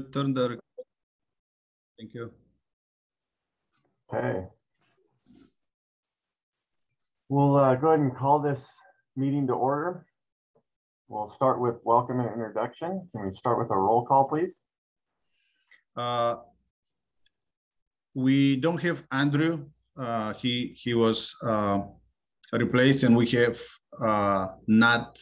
Turn the. Thank you. Okay. We'll uh, go ahead and call this meeting to order. We'll start with welcome and introduction. Can we start with a roll call, please? Uh, we don't have Andrew. Uh, he he was uh, replaced, and we have uh, not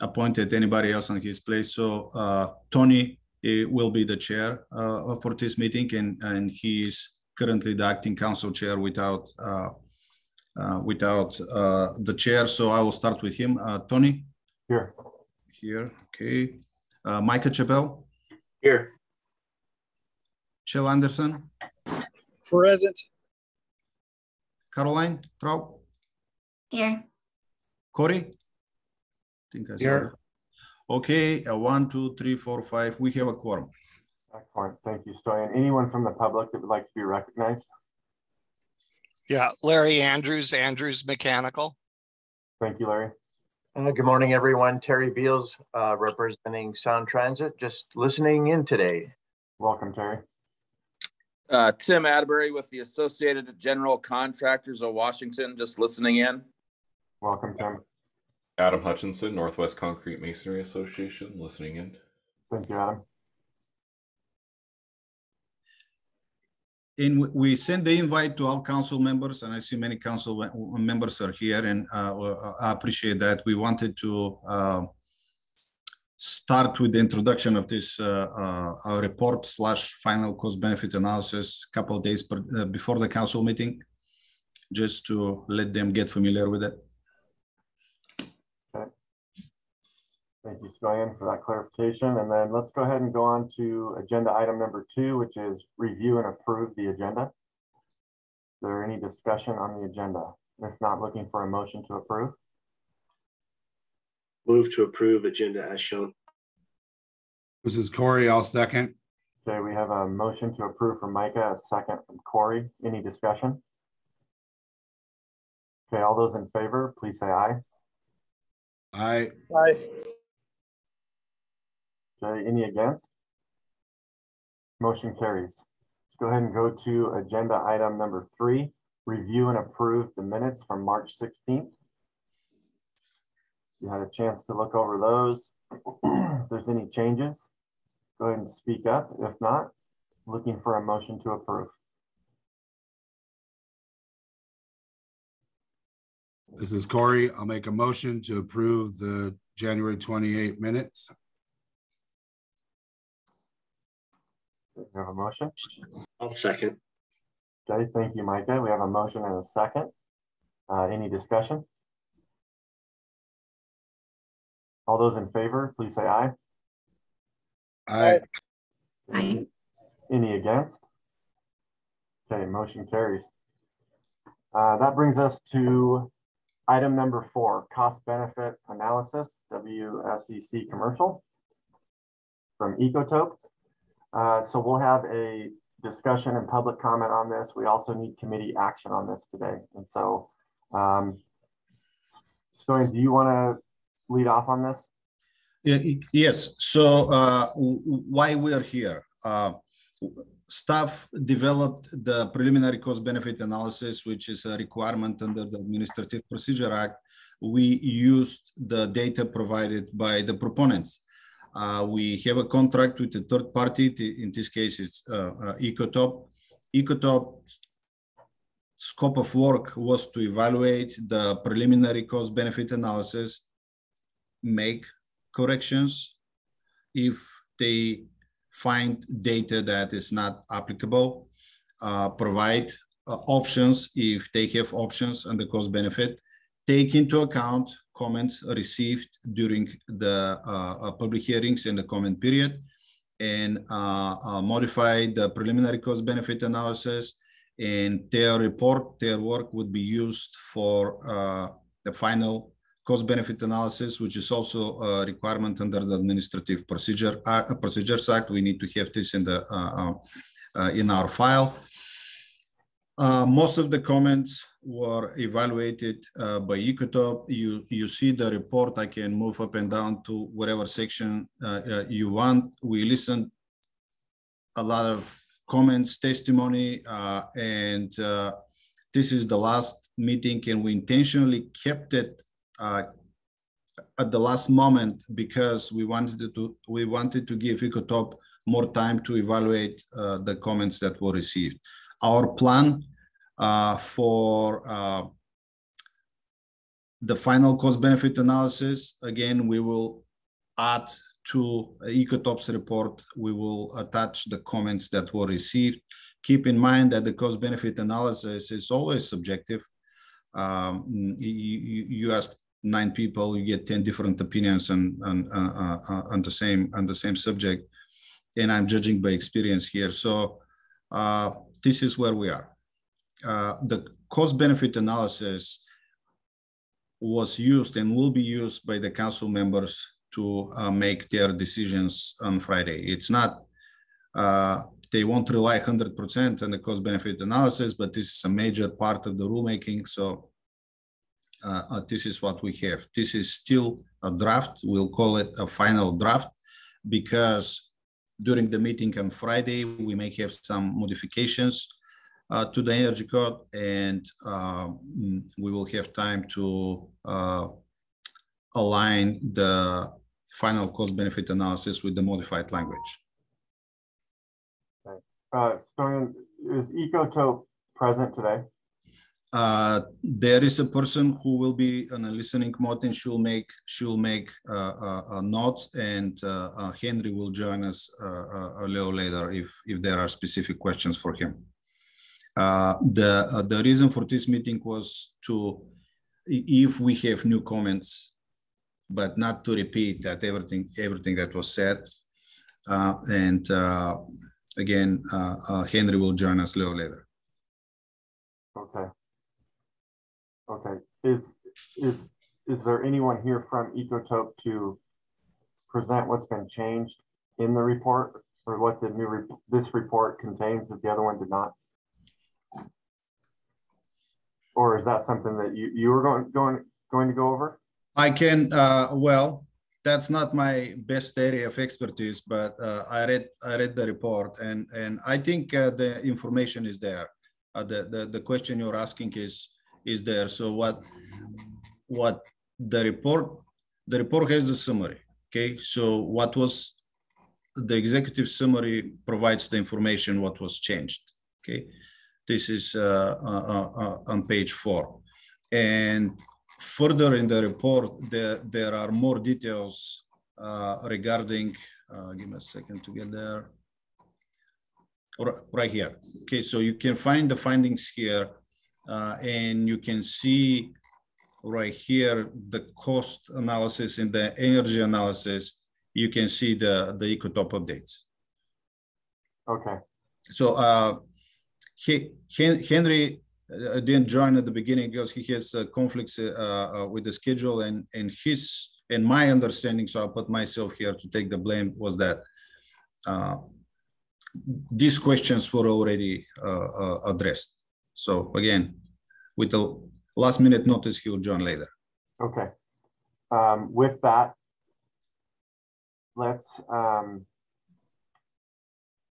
appointed anybody else on his place. So uh, Tony will be the chair uh, for this meeting, and and he is currently the acting council chair without uh, uh, without uh, the chair. So I will start with him. Uh, Tony Here. here, okay. Uh, Micah Chappell, Here. Chell Anderson, Present. Caroline Traub, Here. Corey. I think I saw Here. That. Okay, uh, one, two, three, four, five. We have a quorum. Excellent. Thank you, Stoyan. Anyone from the public that would like to be recognized? Yeah, Larry Andrews, Andrews Mechanical. Thank you, Larry. Uh, good morning, everyone. Terry Beals, uh, representing Sound Transit, just listening in today. Welcome, Terry. Uh, Tim Atterbury with the Associated General Contractors of Washington, just listening in. Welcome, Tim. Adam Hutchinson, Northwest Concrete Masonry Association, listening in. Thank you, Adam. And we- we send the invite to all council members, and I see many council members are here, and uh, I appreciate that. We wanted to uh, start with the introduction of this uh, uh, uh, report slash final cost benefit analysis a couple of days per- uh, before the council meeting, just to let them get familiar with it. Thank you, Stoyan, for that clarification. And then let's go ahead and go on to agenda item number two, which is review and approve the agenda. Is there any discussion on the agenda? If not, looking for a motion to approve. Move to approve agenda as shown. This is Corey. I'll second. Okay, we have a motion to approve from Micah, a second from Corey. Any discussion? Okay, all those in favor, please say aye. I, Aye. Okay, any against? Motion carries. Let's go ahead and go to agenda item number three, review and approve the minutes from March sixteenth. You had a chance to look over those. If there's any changes, go ahead and speak up. If not, looking for a motion to approve. this is Corey. I'll make a motion to approve the January 28 minutes. Do you have a motion? I'll second. Okay, thank you, Micah. We have a motion and a second. Uh, any discussion? All those in favor, please say aye. I, Aye. Any against? Okay, motion carries. Uh, that brings us to item number four, cost benefit analysis, WSEC commercial from Ecotope. Uh, so we'll have a discussion and public comment on this. We also need committee action on this today. And so, um, do you want to lead off on this? Yes, so uh, why we are here? Uh, Staff developed the preliminary cost benefit analysis, which is a requirement under the Administrative Procedure Act. We used the data provided by the proponents. Uh, We have a contract with a third party, in this case, it's uh, uh, Ecotope. Ecotope scope of work was to evaluate the preliminary cost benefit analysis, make corrections if they find data that is not applicable, uh, provide uh, options if they have options on the cost benefit, take into account comments received during the uh, uh, public hearings in the comment period, and uh, uh, modify the preliminary cost benefit analysis. And their report, their work would be used for the final cost benefit analysis, which is also a requirement under the Administrative Procedure uh, Procedures Act. We need to have this in the uh, uh, in our file. Uh, most of the comments were evaluated uh, by Ecotope. You you see the report. I can move up and down to whatever section uh, uh, you want. We listened a lot of comments, testimony, uh, and this is the last meeting, and we intentionally kept it at the last moment because we wanted to we wanted to give Ecotope more time to evaluate the comments that were received. Our plan uh, for uh, the final cost benefit analysis, again, we will add to Ecotope's report, we will attach the comments that were received. Keep in mind that the cost benefit analysis is always subjective. Um, you, you, ask nine people, you get 10 different opinions on, on, uh, uh, on, the, same, on the same subject. And I'm judging by experience here. So uh, this is where we are. Uh, the cost benefit analysis was used and will be used by the council members to uh, make their decisions on Friday. It's not, uh, they won't rely 100% on the cost benefit analysis, but this is a major part of the rulemaking. So uh, uh, this is what we have. This is still a draft. We'll call it a final draft because during the meeting on Friday, we may have some modifications uh, to the energy code and uh, we will have time to uh, align the final cost benefit analysis with the modified language. Okay. Uh, Stoyan, is Ecotope present today? Uh, there is a person who will be on a listening mode and she'll make she'll make uh, uh, uh notes and uh, uh, Henry will join us uh, a little later if if there are specific questions for him. the the reason for this meeting was to if we have new comments, but not to repeat that everything everything that was said. and again, Henry will join us a little later. Okay. Okay, is, is, is there anyone here from Ecotope to present what's been changed in the report or what the new, re this report contains that the other one did not? Or is that something that you, you were going, going, going to go over? I can, uh, well, that's not my best area of expertise, but uh, I read I read the report and and I think uh, the information is there. Uh, the, the the question you're asking is is there. So what what the report the report has the summary. Okay, so what was the executive summary provides the information what was changed. Okay, this is uh, uh, uh, uh on page four, and further in the report there there are more details uh, regarding. Uh, give me a second to get there. Right here. Okay, so you can find the findings here uh, and you can see right here the cost analysis and the energy analysis. You can see the, the Ecotope updates. Okay. So uh, he, Henry uh, didn't join at the beginning because he has uh, conflicts uh, uh, with the schedule and, and his and my understanding, so I'll put myself here to take the blame, was that uh, these questions were already addressed. So again, with the last minute notice, he will join later. Okay. Um, with that, let's um,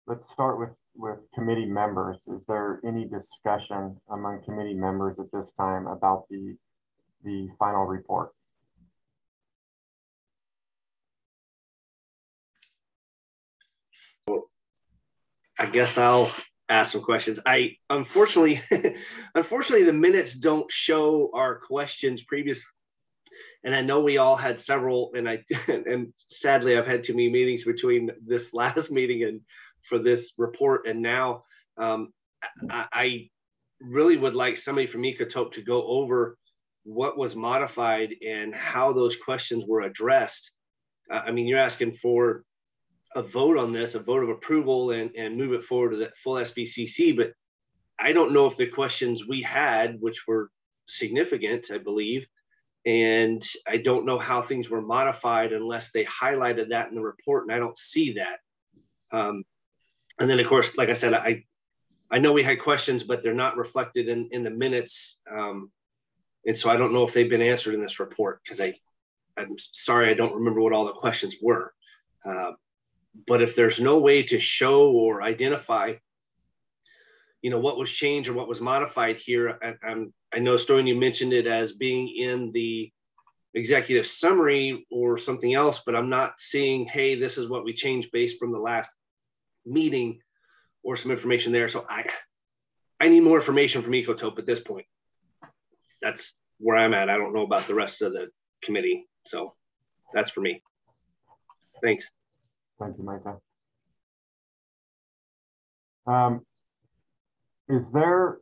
let's start with with committee members. Is there any discussion among committee members at this time about the the final report? I guess I'll ask some questions. I unfortunately, unfortunately, the minutes don't show our questions previous. And I know we all had several, and I and sadly I've had too many meetings between this last meeting and for this report, and now um, I, I really would like somebody from Ecotope to go over what was modified and how those questions were addressed. Uh, I mean, you're asking for a vote on this, a vote of approval, and, and move it forward to the full SBCC. But I don't know if the questions we had, which were significant, I believe, and I don't know how things were modified unless they highlighted that in the report, and I don't see that. Um, and then, of course, like I said, I I know we had questions, but they're not reflected in in the minutes, um, and so I don't know if they've been answered in this report because I I'm sorry I don't remember what all the questions were. Uh, but if there's no way to show or identify, you know, what was changed or what was modified here, I, I'm, I know, Stoyan, you mentioned it as being in the executive summary or something else, but I'm not seeing, hey, this is what we changed based from the last meeting or some information there. So I, I need more information from Ecotope at this point. That's where I'm at. I don't know about the rest of the committee. So that's for me. Thanks. Thank you, Micah. Um, is there?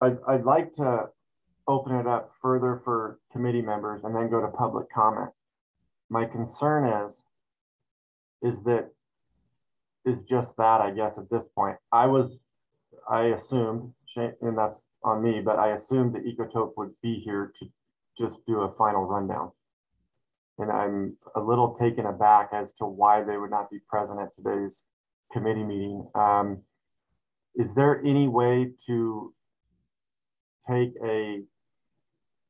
I'd, I'd like to open it up further for committee members and then go to public comment. My concern is, is that, is just that, I guess, at this point. I was, I assumed, and that's on me, but I assumed the Ecotope would be here to just do a final rundown. And I'm a little taken aback as to why they would not be present at today's committee meeting. Um, is there any way to take a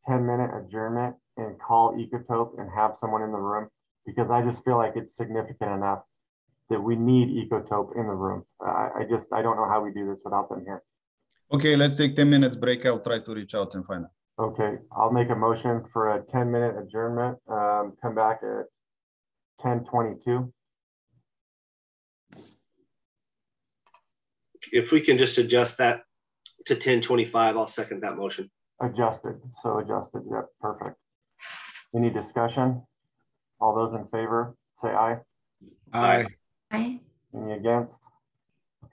10 minute adjournment and call Ecotope and have someone in the room? Because I just feel like it's significant enough that we need Ecotope in the room. I, I just, I don't know how we do this without them here. Okay, let's take 10 minutes break. I'll try to reach out and find out. Okay, I'll make a motion for a ten minute adjournment, um, come back at ten twenty-two. If we can just adjust that to 1025, I'll second that motion. Adjusted, so adjusted, yep, perfect. Any discussion? All those in favor, say aye. Aye. Aye. Any against?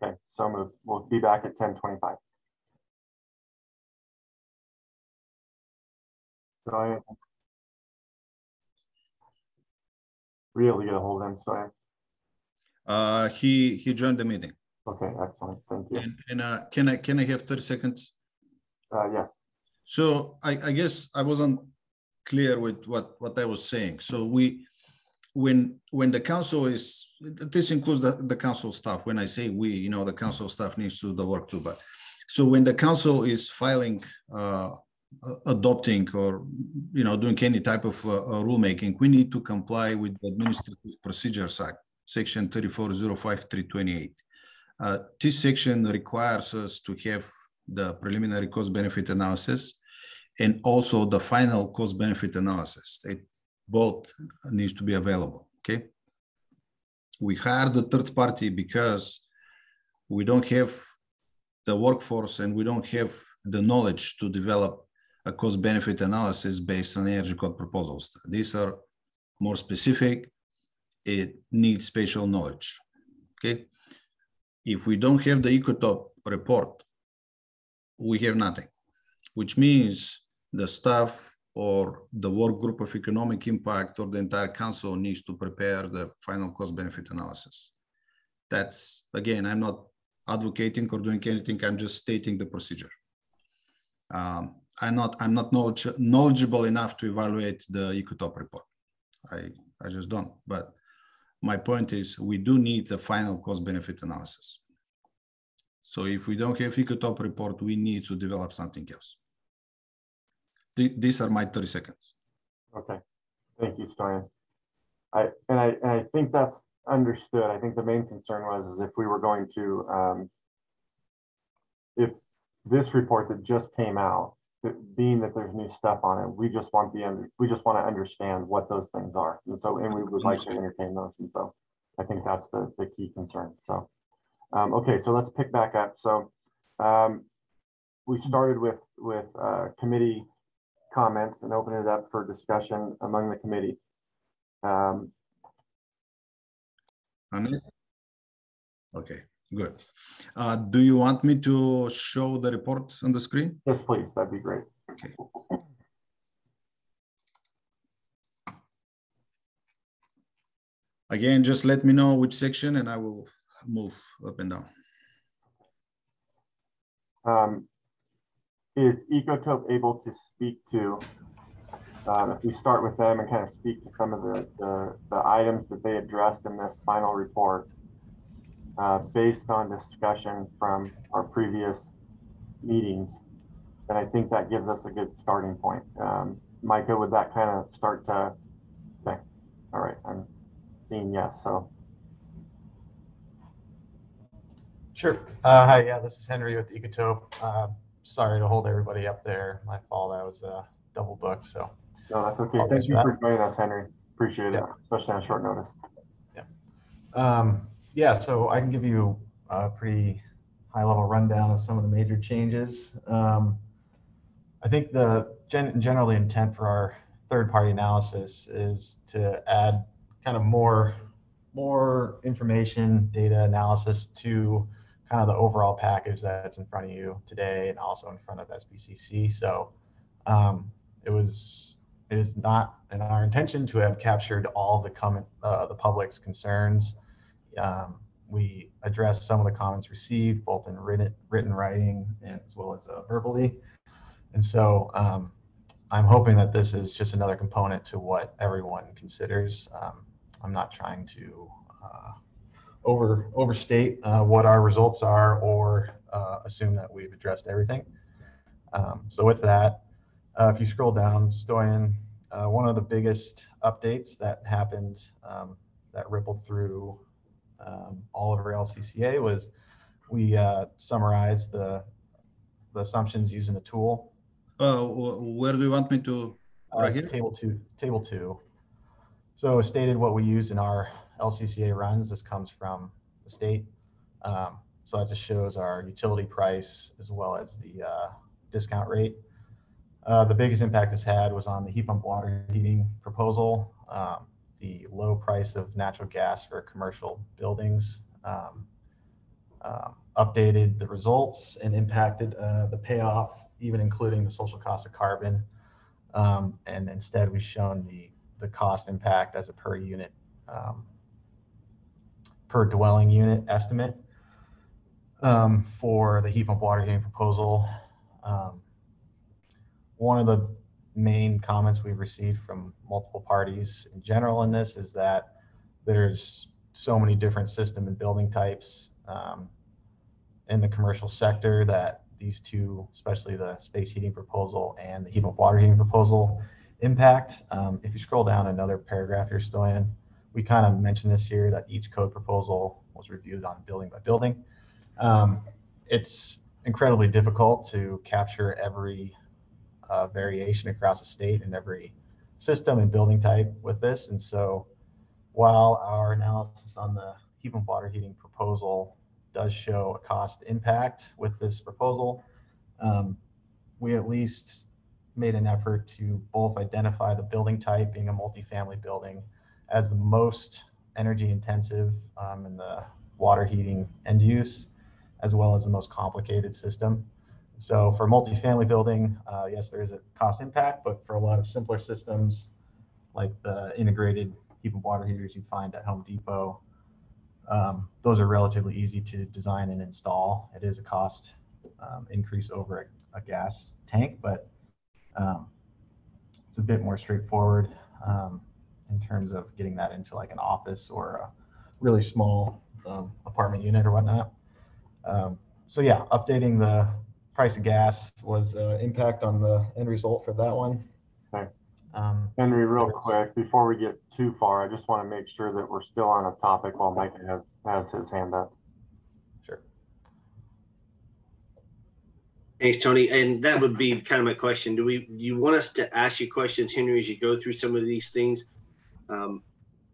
Okay, so moved. We'll be back at ten twenty-five. So I really get a hold of him, so I, Uh, he, he joined the meeting. okay, excellent, thank you. And, and uh, can I, can I have 30 seconds? Uh, yes, So I, I guess I wasn't clear with what, what I was saying. So we, when, when the council is, this includes the, the council staff. When I say we, you know, the council staff needs to do the work too, but so when the council is filing, uh, adopting or, you know, doing any type of uh, uh, rulemaking, we need to comply with the Administrative Procedures Act, section thirty-four zero five three twenty-eight. Uh, this section requires us to have the preliminary cost benefit analysis and also the final cost benefit analysis. It both needs to be available, okay? We hired the third party because we don't have the workforce and we don't have the knowledge to develop a cost benefit analysis based on energy code proposals. These are more specific. It needs spatial knowledge, okay? If we don't have the Ecotope report, we have nothing, which means the staff or the work group of economic impact or the entire council needs to prepare the final cost benefit analysis. That's, again, I'm not advocating or doing anything, I'm just stating the procedure. Um, I'm not, I'm not knowledge, knowledgeable enough to evaluate the Ecotope report. I, I just don't, but my point is we do need the final cost benefit analysis. So if we don't have Ecotope report, we need to develop something else. Th- These are my 30 seconds. okay, thank you, Stoyan. I, and I, and I think that's understood. I think the main concern was is if we were going to, um, if this report that just came out, being that there's new stuff on it, we just want the, we just want to understand what those things are. And so, and we would like to entertain those. And so I think that's the, the key concern. So, um, okay, so let's pick back up. So, um, we started with, with, uh, committee comments and open it up for discussion among the committee. Um, Okay, good. Uh, Do you want me to show the report on the screen? yes, please, that'd be great. Okay. Again, just let me know which section and I will move up and down. Um, is Ecotope able to speak to, um, if we start with them and kind of speak to some of the, the, the items that they addressed in this final report, uh, based on discussion from our previous meetings, then I think that gives us a good starting point. Um, Micah, would that kind of start to All right, I'm seeing yes, so Sure. Uh, hi, yeah, this is Henry with Ecotope. Uh, sorry to hold everybody up there. My fault. I was uh, double booked. So, no, that's okay. I'll Thank you for joining us, Henry. Appreciate it, especially on short notice. Yeah. um, yeah, so I can give you a pretty high level rundown of some of the major changes. Um, I think the gen- general the intent for our third party analysis is to add kind of more more information, data analysis to kind of the overall package that's in front of you today and also in front of SBCC. So um, it was it is not in our intention to have captured all the comment uh, the public's concerns. Um, we addressed some of the comments received both in written written writing and as well as uh, verbally. And so um, I'm hoping that this is just another component to what everyone considers. Um, I'm not trying to uh, over overstate uh, what our results are or uh, assume that we've addressed everything. Um, so with that, uh, if you scroll down, Stoyan, uh, one of the biggest updates that happened um, that rippled through um, all of our LCCA was we uh, summarized the the assumptions using the tool. Uh, wh- where do you want me to? Uh, Right here? Table two, table two. So stated what we use in our LCCA runs. This comes from the state. Um, so that just shows our utility price as well as the uh, discount rate. Uh, the biggest impact this had was on the heat pump water heating proposal. Um, the low price of natural gas for commercial buildings um, um, updated the results and impacted uh, the payoff, even including the social cost of carbon. Um, and instead, we've shown the the cost impact as a per unit um, per dwelling unit estimate um, for the heat pump water heating proposal. Um, one of the main comments we've received from multiple parties in general in this is that there's so many different system and building types um, in the commercial sector that these two, especially the space heating proposal and the heat pump water heating proposal, impact. Um, if you scroll down another paragraph here, Stoyan, we kind of mentioned this here that each code proposal was reviewed on building by building. Um, it's incredibly difficult to capture every uh, variation across the state and every system and building type with this. And so while our analysis on the heat water heating proposal does show a cost impact with this proposal, um, we at least made an effort to both identify the building type being a multifamily building as the most energy intensive um, in the water heating end use, as well as the most complicated system. So for multifamily building, uh, yes, there is a cost impact, but for a lot of simpler systems, like the integrated heat and water heaters you'd find at Home Depot, um, those are relatively easy to design and install. It is a cost um, increase over a, a gas tank, but um, it's a bit more straightforward um, in terms of getting that into like an office or a really small um, apartment unit or whatnot. Um, so yeah, updating the price of gas was uh, impact on the end result for that one. Okay. Um, Henry, real quick, before we get too far, I just want to make sure that we're still on a topic while Mike has, has his hand up. sure. Thanks, Tony. And that would be kind of my question. Do we, do you want us to ask you questions, Henry, as you go through some of these things? Um,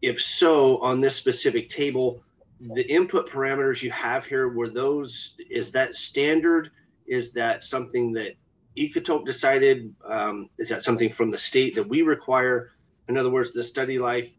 if so, on this specific table, the input parameters you have here, were those, is that standard? Is that something that Ecotope decided? Um, is that something from the state that we require? In other words, the study life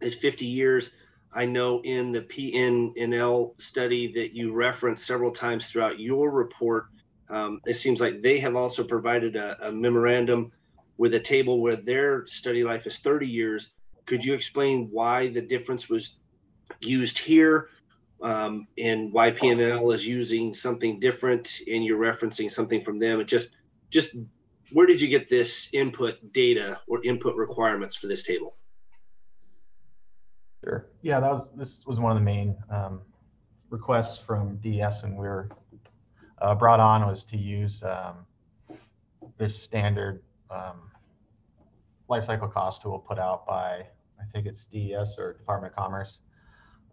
is 50 years. I know in the PNNL study that you referenced several times throughout your report, um, it seems like they have also provided a, a memorandum with a table where their study life is 30 years. Could you explain why the difference was used here um, and why PNL is using something different and you're referencing something from them? It just, just where did you get this input data or input requirements for this table? Sure. Yeah, that was this was one of the main um, requests from DS, and we were uh, brought on was to use um, this standard um, life cycle cost tool put out by I I think it's DES or Department of Commerce.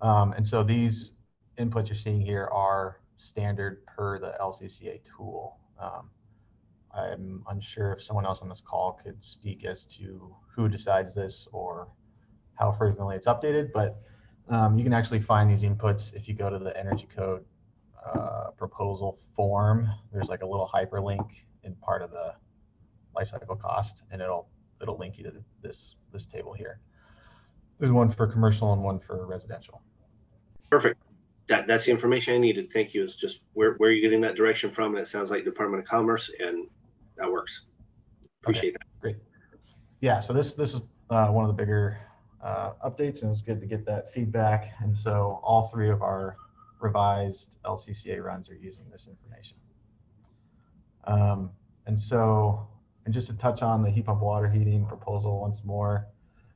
Um, and so these inputs you're seeing here are standard per the LCCA tool. Um, I'm unsure if someone else on this call could speak as to who decides this or how frequently it's updated, but um, you can actually find these inputs if you go to the energy code uh, proposal form. There's like a little hyperlink in part of the lifecycle cost, and it'll it'll link you to this this table here. There's one for commercial and one for residential. Perfect. That, that's the information I needed. Thank you. It's just where, where you're getting that direction from. It sounds like Department of Commerce and that works. Appreciate that. Great. Yeah, so this this is uh, one of the bigger uh, updates, and it's good to get that feedback. And so all three of our revised LCCA runs are using this information. Um, and so, and just to touch on the heat pump water heating proposal once more,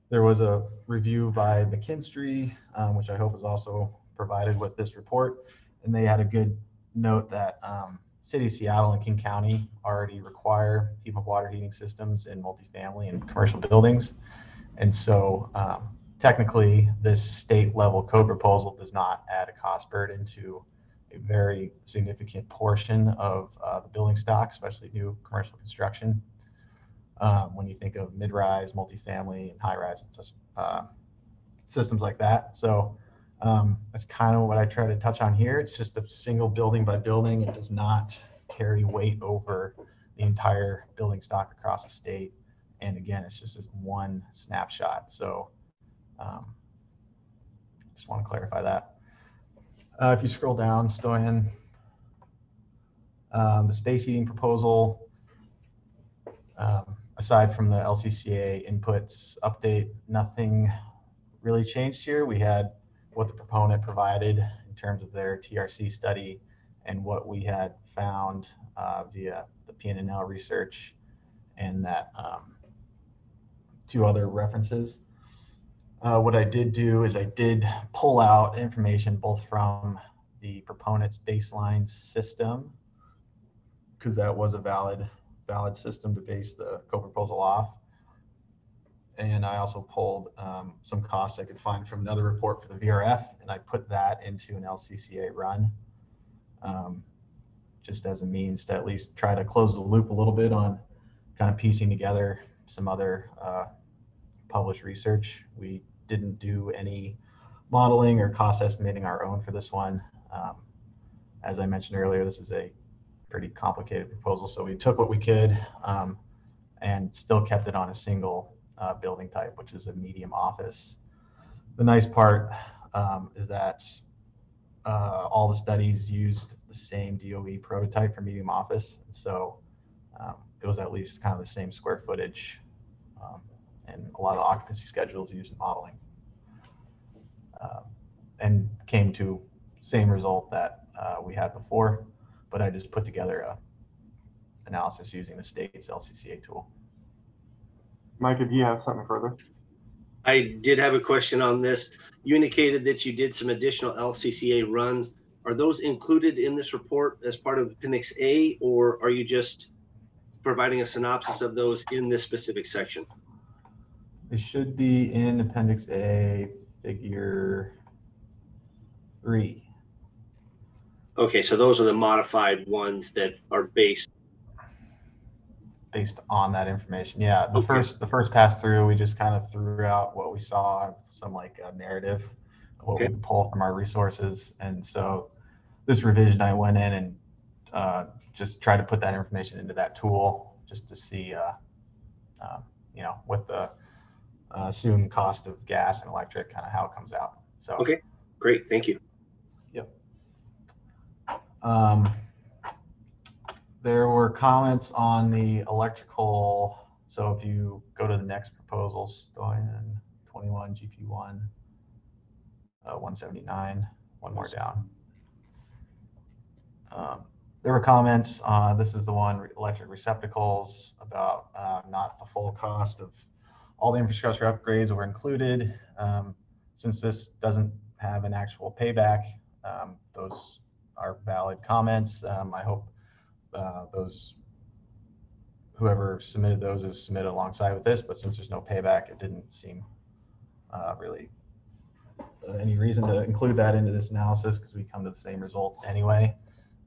there was a review by McKinstry, um, which I hope is also provided with this report. And they had a good note that um, City of Seattle and King County already require heat pump water heating systems in multifamily and commercial buildings. And so um, technically, this state level code proposal does not add a cost burden to a very significant portion of uh, the building stock, especially new commercial construction. Um, when you think of mid-rise, multifamily, and high-rise and such, uh, systems like that. So um, that's kind of what I try to touch on here. It's just a single building by building. It does not carry weight over the entire building stock across the state. And again, it's just this one snapshot. So um, just want to clarify that. Uh, if you scroll down, Stoyan, um, the space heating proposal, um, aside from the LCCA inputs update, nothing really changed here. We had what the proponent provided in terms of their TRC study and what we had found uh, via the PNNL research and that um, two other references. Uh, what I did do is I did pull out information both from the proponent's baseline system, because that was a valid valid system to base the co-proposal off. And I also pulled um, some costs I could find from another report for the VRF, and I put that into an LCCA run, um, just as a means to at least try to close the loop a little bit on kind of piecing together some other uh, published research. We didn't do any modeling or cost estimating our own for this one. Um, as I mentioned earlier, this is a pretty complicated proposal, so we took what we could um, and still kept it on a single uh, building type, which is a medium office. The nice part um, is that uh, all the studies used the same DOE prototype for medium office, so um, it was at least kind of the same square footage um, and a lot of occupancy schedules used in modeling. Um, and came to same result that uh, we had before, but I just put together a analysis using the state's LCCA tool. Mike, if you have something further. I did have a question on this. You indicated that you did some additional LCCA runs. Are those included in this report as part of Appendix A, or are you just providing a synopsis of those in this specific section? It should be in Appendix A, Figure 3. Okay, so those are the modified ones that are based. Based on that information. Yeah, the Okay. first the first pass through, we just kind of threw out what we saw, some like uh, narrative, of what we Okay. could pull from our resources, and so this revision, I went in and uh, just tried to put that information into that tool, just to see, uh, um, you know, what the uh, assumed cost of gas and electric, kind of how it comes out. So Okay. Great, thank you. Yep. Um, there were comments on the electrical. So if you go to the next proposal, Stoyan 21 GP1, uh, 179, one more down. Um, there were comments. Uh, this is the one electric receptacles about uh, not the full cost of all the infrastructure upgrades were included. Um, since this doesn't have an actual payback, um, those are valid comments. Um, I hope uh, those whoever submitted those is submitted alongside with this, but since there's no payback, it didn't seem uh, really uh, any reason to include that into this analysis because we come to the same results anyway.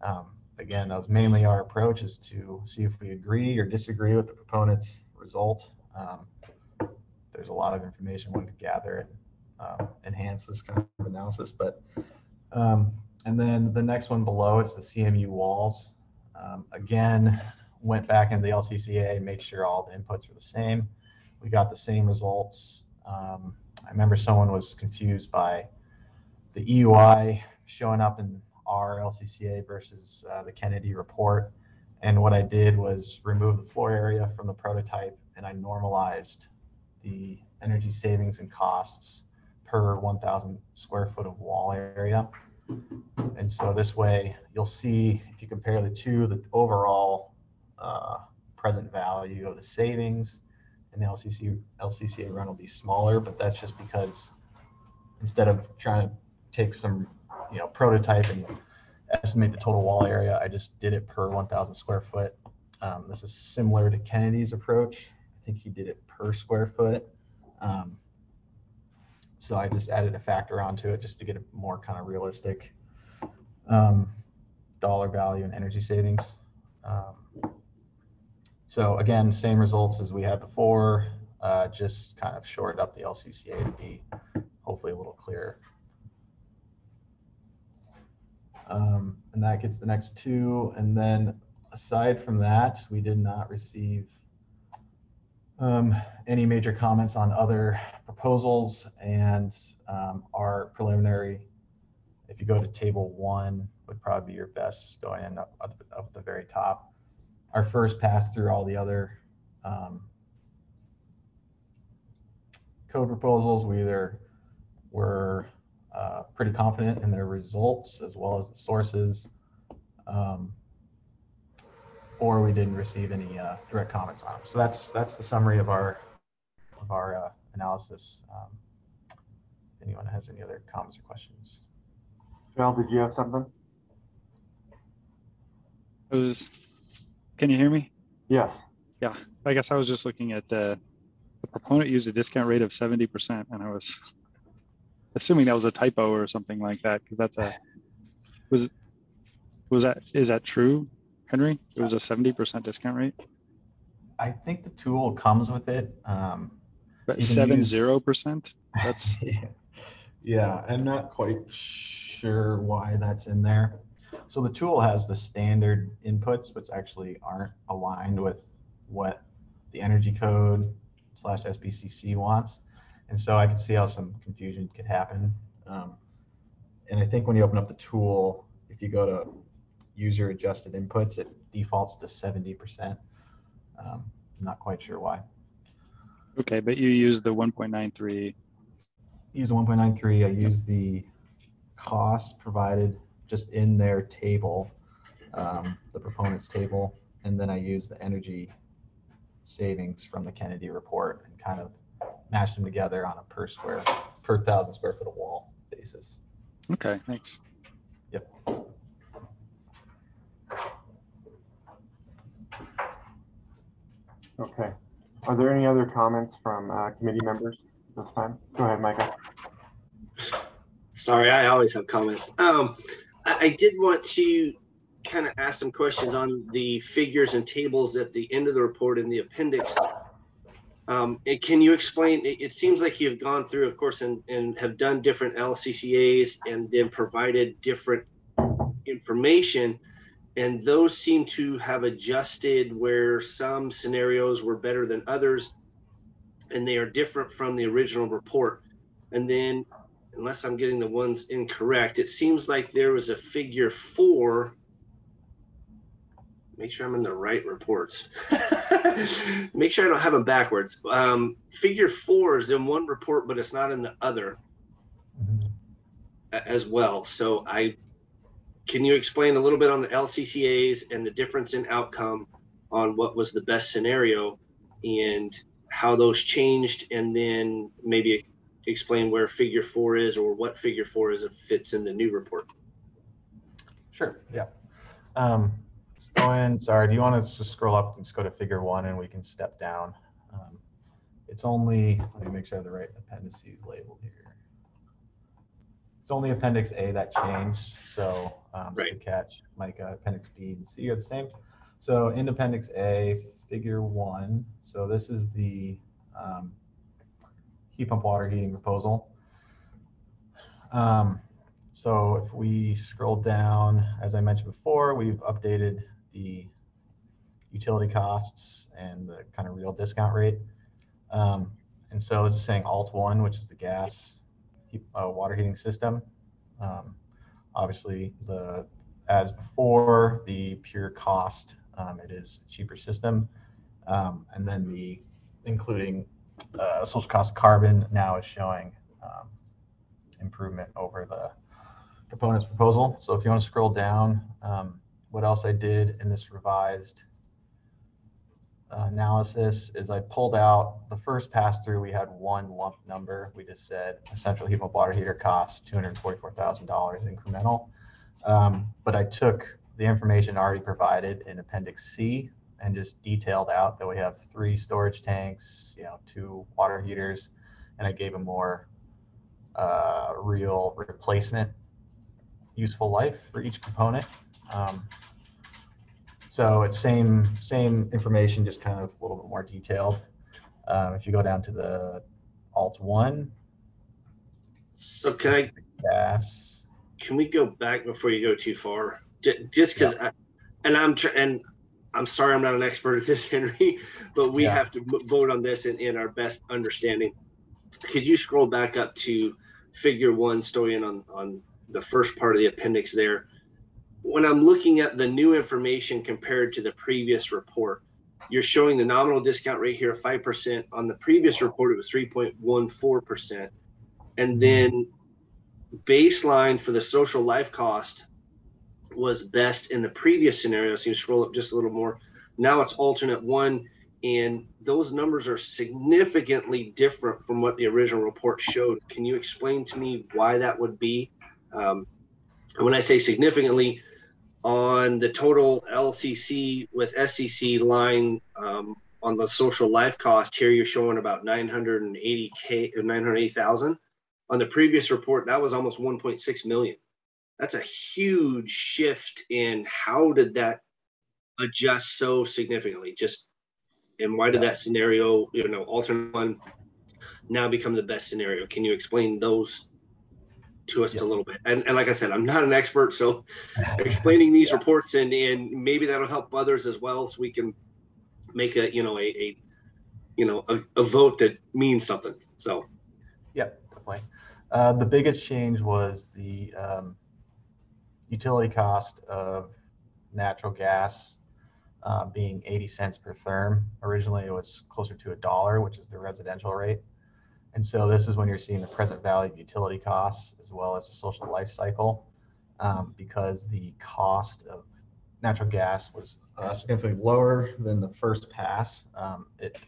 Um, again, that was mainly our approach is to see if we agree or disagree with the proponent's result. Um, there's a lot of information one could gather and um, enhance this kind of analysis, but um, and then the next one below, it's the CMU walls. Um, again, went back into the LCCA, made sure all the inputs were the same. We got the same results. Um, I remember someone was confused by the EUI showing up in our LCCA versus uh, the Kennedy report. And what I did was remove the floor area from the prototype and I normalized the energy savings and costs per 1,000 square foot of wall area. And so this way, you'll see if you compare the two, the overall uh, present value of the savings and the LCC, LCCA run will be smaller, but that's just because instead of trying to take some, you know, prototype and estimate the total wall area, I just did it per 1,000 square foot. Um, this is similar to Kennedy's approach. I think he did it per square foot. Um, so I just added a factor onto it just to get a more kind of realistic um, dollar value and energy savings. Um, so again, same results as we had before, uh, just kind of shored up the LCCA to be hopefully a little clearer. Um, and that gets the next two. And then aside from that, we did not receive um, any major comments on other proposals and um, our preliminary, if you go to table one, would probably be your best going in up, up, up at the very top. Our first pass through all the other um, code proposals, we either were uh, pretty confident in their results as well as the sources, um, or we didn't receive any uh, direct comments on them. So that's that's the summary of our of our uh, analysis. Um, if anyone has any other comments or questions? Bill, did you have something? I was, can you hear me? Yes. Yeah, I guess I was just looking at the, the proponent used a discount rate of seventy percent and I was assuming that was a typo or something like that, because that's a, was, was that, is that true, Henry? It was a seventy percent discount rate, I think the tool comes with it. Um, but You can seven use- zero percent? That's, yeah, I'm not quite sure why that's in there. So the tool has the standard inputs, which actually aren't aligned with what the energy code slash SBCC wants. And so I could see how some confusion could happen. Um, and I think when you open up the tool, if you go to user adjusted inputs, it defaults to 70%. Um, I'm not quite sure why. okay, but you use the one point nine three, use 1.93. I use the costs provided just in their table, um, the proponents table, and then I use the energy savings from the Kennedy report and kind of mash them together on a per square, per thousand square foot of wall basis. okay, thanks. Yep. Okay. Are there any other comments from uh, committee members this time? Go ahead, Micah. Sorry, I always have comments. Um, I, I did want to kind of ask some questions on the figures and tables at the end of the report in the appendix. Um, and can you explain? It, it seems like you've gone through, of course, and, and have done different LCCAs and then provided different information. And those seem to have adjusted where some scenarios were better than others, and they are different from the original report. And then unless I'm getting the ones incorrect, it seems like there was a figure four. Make sure I'm in the right reports. Make sure I don't have them backwards. Um, figure four is in one report, but it's not in the other as well. So I can you explain a little bit on the LCCAs and the difference in outcome on what was the best scenario and how those changed, and then maybe explain where figure four is or what figure four is it fits in the new report. Sure, yeah. Um, let's in, sorry, do you want us to just scroll up and just go to figure one and we can step down? Um, it's only, let me make sure I have the right appendices labeled here. It's only appendix A that changed, so, um, Right. catch, Micah, appendix B and C are the same. So in appendix A, figure one, so this is the, um, heat pump water heating proposal. Um, so if we scroll down, as I mentioned before, we've updated the utility costs and the kind of real discount rate. Um, and so this is saying alt one, which is the gas uh, water heating system. Um, obviously, the as before, the pure cost, um, it is a cheaper system. Um, and then the including uh, social cost of carbon now is showing um, improvement over the proponent's proposal. So if you want to scroll down, um, what else I did in this revised analysis is I pulled out the first pass through. We had one lump number. We just said a central heat pump water heater costs $244,000 incremental. Um, but I took the information already provided in Appendix C and just detailed out that we have three storage tanks, you know, two water heaters, and I gave a more uh, real replacement useful life for each component. Um, so it's same same information, just kind of a little bit more detailed. Um, if you go down to the Alt one, So can I, gas. can we go back before you go too far? J- Just because, and I'm, and I'm sorry, I'm not an expert at this, Henry, but we Yeah. have to vote on this in, in our best understanding. Could you scroll back up to figure one, Stoyan, on, on the first part of the appendix there? When I'm looking at the new information compared to the previous report, you're showing the nominal discount rate here of 5%. On the previous report, it was 3.14%. And then baseline for the social life cost was best in the previous scenario. So you scroll up just a little more. Now it's alternate one, and those numbers are significantly different from what the original report showed. Can you explain to me why that would be? Um, and when I say significantly, on the total LCC with SCC line um, on the social life cost here, you're showing about 980k or 980,000. On the previous report, that was almost 1.6 million. That's a huge shift in how did that adjust so significantly? Just and why did that scenario, you know, alternate one now become the best scenario? Can you explain those to us a little bit? And, and like I said, I'm not an expert, so explaining these reports and and maybe that'll help others as well, so we can make a you know a, a you know a, a vote that means something. So yeah, definitely. Uh, the biggest change was the um, utility cost of natural gas uh, being 80 cents per therm. Originally, it was closer to a dollar, which is the residential rate. And so this is when you're seeing the present value of utility costs as well as the social life cycle, um, because the cost of natural gas was uh, significantly lower than the first pass. Um, it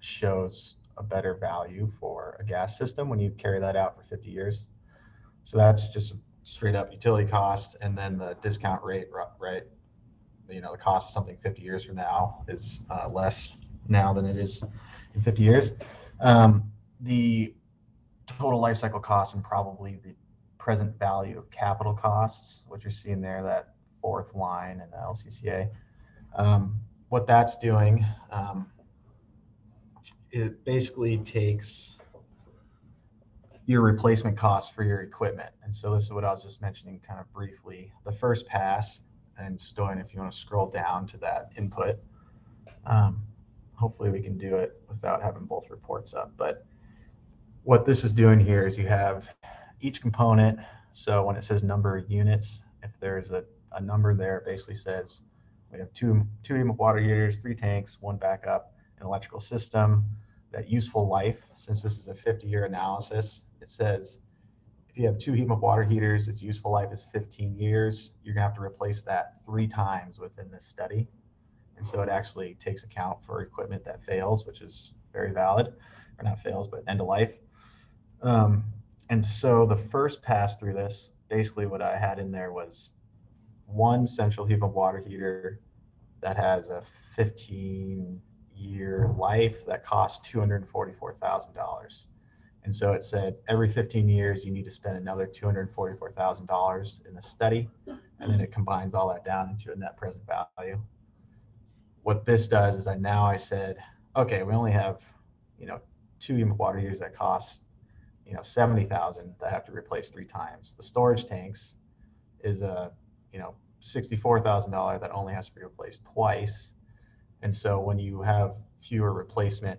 shows a better value for a gas system when you carry that out for 50 years. So that's just straight up utility cost, and then the discount rate, right? You know, the cost of something 50 years from now is uh, less now than it is in 50 years. Um, the total life cycle cost and probably the present value of capital costs, what you're seeing there, that fourth line in the LCCA. Um, what that's doing, um, it basically takes your replacement cost for your equipment. And so this is what I was just mentioning kind of briefly. The first pass, and Stoyan, if you want to scroll down to that input, um, hopefully we can do it without having both reports up. But what this is doing here is you have each component. So when it says number of units, if there's a, a number there, it basically says we have two two water heaters, three tanks, one backup, an electrical system. That useful life, since this is a 50-year analysis, it says if you have two heat water heaters, its useful life is 15 years. You're gonna have to replace that three times within this study. And so it actually takes account for equipment that fails, which is very valid, or not fails, but end of life. Um, and so the first pass through this, basically what I had in there was one central heat pump water heater that has a 15 year life that costs $244,000. And so it said every 15 years, you need to spend another $244,000 in the study. And then it combines all that down into a net present value. What this does is I now I said, okay, we only have, you know, two water heaters that cost, you know, 70,000 that have to replace three times. The storage tanks is a, you know, $64,000 that only has to be replaced twice. And so when you have fewer replacement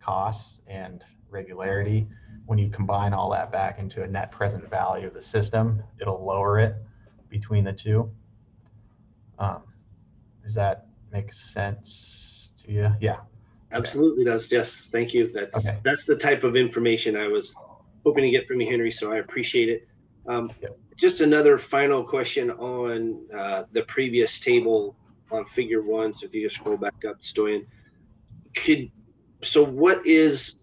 costs and regularity, when you combine all that back into a net present value of the system, it'll lower it between the two. Um, does that make sense to you? Yeah. Absolutely does. Yes, thank you. That's Okay. that's the type of information I was hoping to get from you, Henry. So I appreciate it. Um, Yep. Just another final question on uh, the previous table on Figure One. So if you just scroll back up, Stoyan, could so what is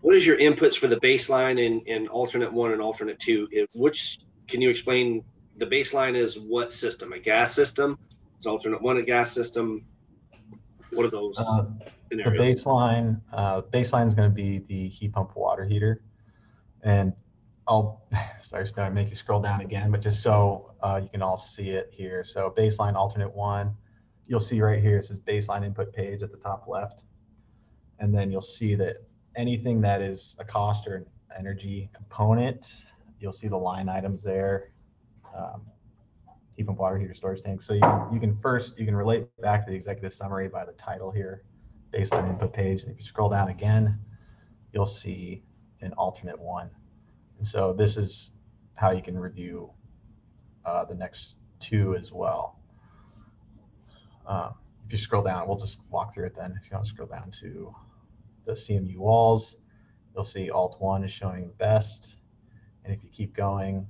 what is your inputs for the baseline and, and alternate one and alternate two? If- Which can you explain? The baseline is what system? A gas system? Is alternate one a gas system? What are those Uh, the baseline uh, baseline is going to be the heat pump water heater. And i'll sorry to make you scroll down again but just so uh, you can all see it here. So baseline alternate one you'll see right here it says baseline input page at the top left. And then you'll see that anything that is a cost or an energy component you'll see the line items there um, heat pump water heater storage tank. So you, you can first you can relate back to the executive summary by the title here baseline input page. And if you scroll down again, you'll see an alternate one. And so this is how you can review uh, the next two as well. Um, if you scroll down, we'll just walk through it then. If you want to scroll down to the CMU walls, you'll see alt one is showing best. And if you keep going,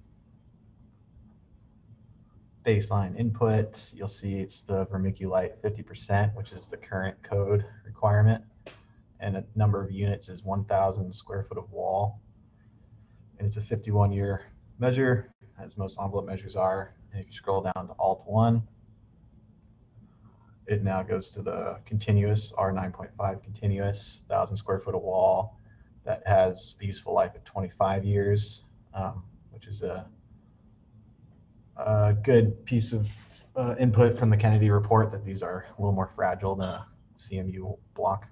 baseline input, you'll see it's the vermiculite 50%, which is the current code requirement. And a number of units is 1,000 square foot of wall. And it's a 51 year measure, as most envelope measures are. And if you scroll down to Alt 1, it now goes to the continuous R9.5 continuous 1,000 square foot of wall that has a useful life of 25 years, um, which is a a good piece of uh, input from the Kennedy report that these are a little more fragile than a CMU block.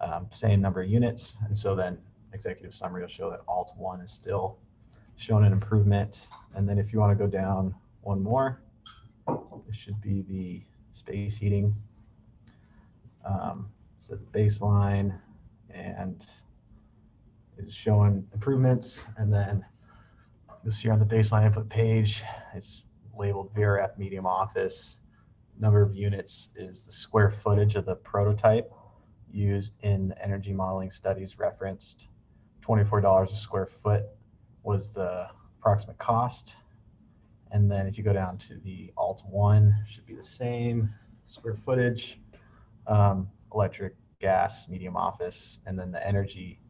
Um, same number of units. And so then executive summary will show that alt one is still showing an improvement. And then if you want to go down one more, this should be the space heating. Um, says baseline and is showing improvements. And then You'll see on the baseline input page, it's labeled VRF medium office. Number of units is the square footage of the prototype used in the energy modeling studies referenced. $24 a square foot was the approximate cost. And then if you go down to the alt one, should be the same square footage, um, electric, gas, medium office, and then the energy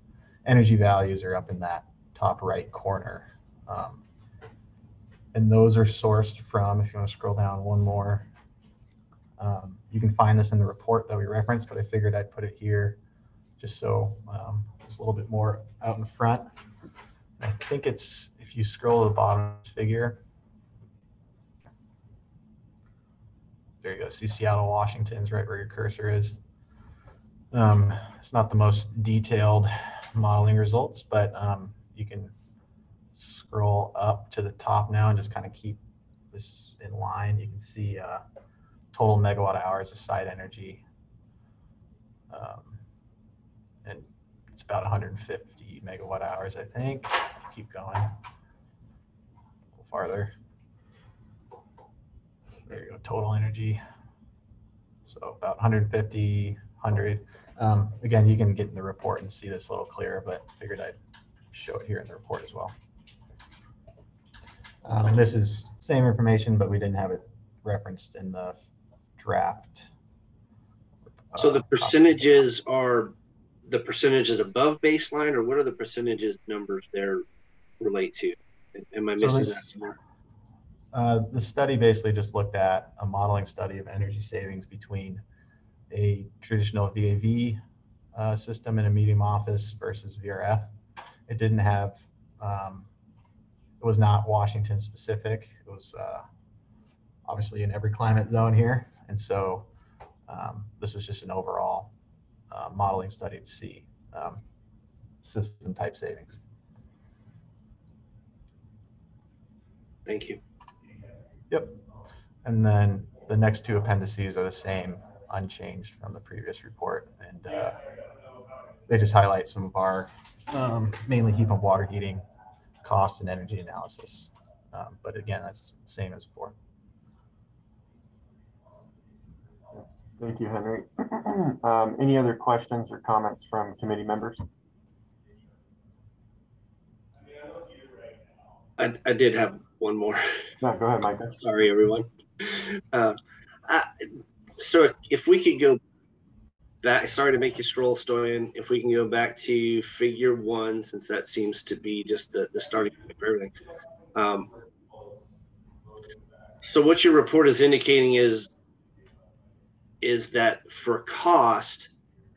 energy values are up in that top right corner. Um, and those are sourced from, if you want to scroll down one more, um, you can find this in the report that we referenced, but I figured I'd put it here just so um, it's a little bit more out in front. I think it's, if you scroll to the bottom figure, there you go, see Seattle, Washington's right where your cursor is. Um, it's not the most detailed modeling results, but um, you can scroll up to the top now and just kind of keep this in line. You can see uh, total megawatt hours of site energy. Um, and it's about 150 megawatt hours, I think. Keep going. A little farther. There you go, total energy. So about 150, 100. Um, again, you can get in the report and see this a little clearer, but figured I'd show it here in the report as well. Um, and this is same information, but we didn't have it referenced in the draft. So uh, the percentages are the percentages above baseline, or what are the percentages numbers there relate to? Am I So missing this- that somewhere? Uh, the study basically just looked at a modeling study of energy savings between a traditional VAV uh, system in a medium office versus VRF. It didn't have, um, it was not Washington specific. It was uh, obviously in every climate zone here. And so um, this was just an overall uh, modeling study to see um, system type savings. Thank you. Yep. And then the next two appendices are the same, unchanged from the previous report. And uh, they just highlight some of our um, mainly heat pump water heating cost and energy analysis. Um, but again, that's same as before. Thank you, Henry. Um, any other questions or comments from committee members? I, I did have one more. No, go ahead, Micah. Sorry, everyone. Uh, I, so if we could go back, sorry to make you scroll, Stoyan. If we can go back to figure one, since that seems to be just the, the starting point for everything. Um, so what your report is indicating is is that for cost,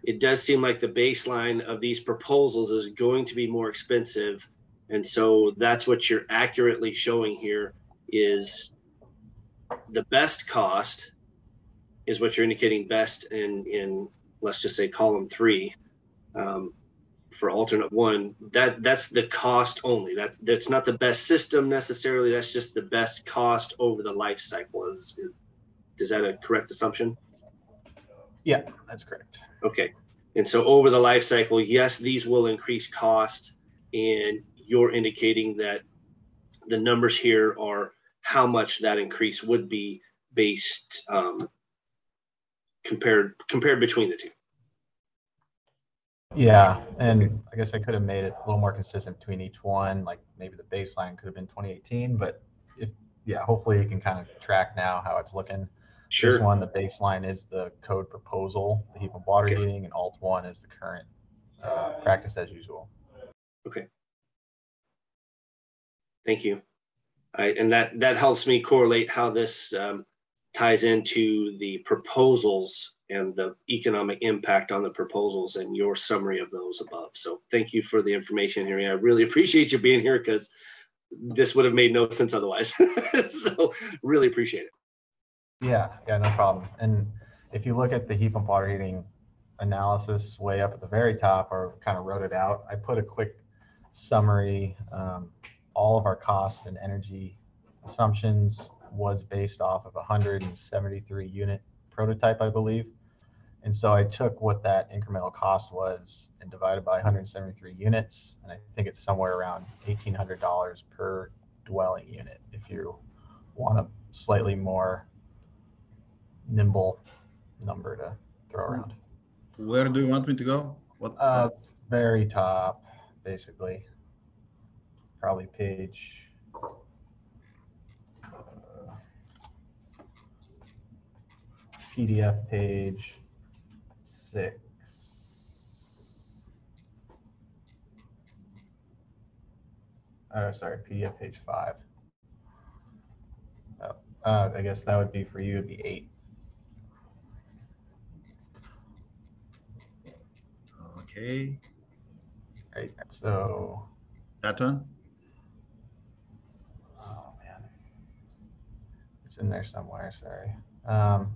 it does seem like the baseline of these proposals is going to be more expensive. And so that's what you're accurately showing here is the best cost is what you're indicating best in, in let's just say column three um, for alternate one. That that's the cost only. That that's not the best system necessarily. That's just the best cost over the life cycle. Is, is that a correct assumption? Yeah, that's correct. Okay. And so over the life cycle, yes, these will increase cost. And you're indicating that the numbers here are how much that increase would be based um, compared compared between the two. Yeah, and I guess I could have made it a little more consistent between each one. Like maybe the baseline could have been 2018, but if yeah, hopefully you can kind of track now how it's looking. Sure. This one, the baseline is the code proposal, the heat pump water Okay. heating, and alt one is the current uh, practice as usual. Okay. Thank you. I, and that that helps me correlate how this um, ties into the proposals and the economic impact on the proposals and your summary of those above. So thank you for the information, Harry. I really appreciate you being here because this would have made no sense otherwise. so really appreciate it. Yeah, yeah, no problem. And if you look at the heat pump water heating analysis way up at the very top, or kind of wrote it out, I put a quick summary. Um, all of our costs and energy assumptions was based off of a 173 unit prototype, I believe. And so I took what that incremental cost was and divided by 173 units, and I think it's somewhere around $1,800 per dwelling unit if you want a slightly more nimble number to throw around. Where do you want me to go? What? Uh, very top, basically. Probably page. uh, PDF page six. Oh, sorry, PDF page five. Oh, uh, I guess that would be for you, it'd be eight. okay. Right, so, That one? oh man. It's in there somewhere, sorry. Um.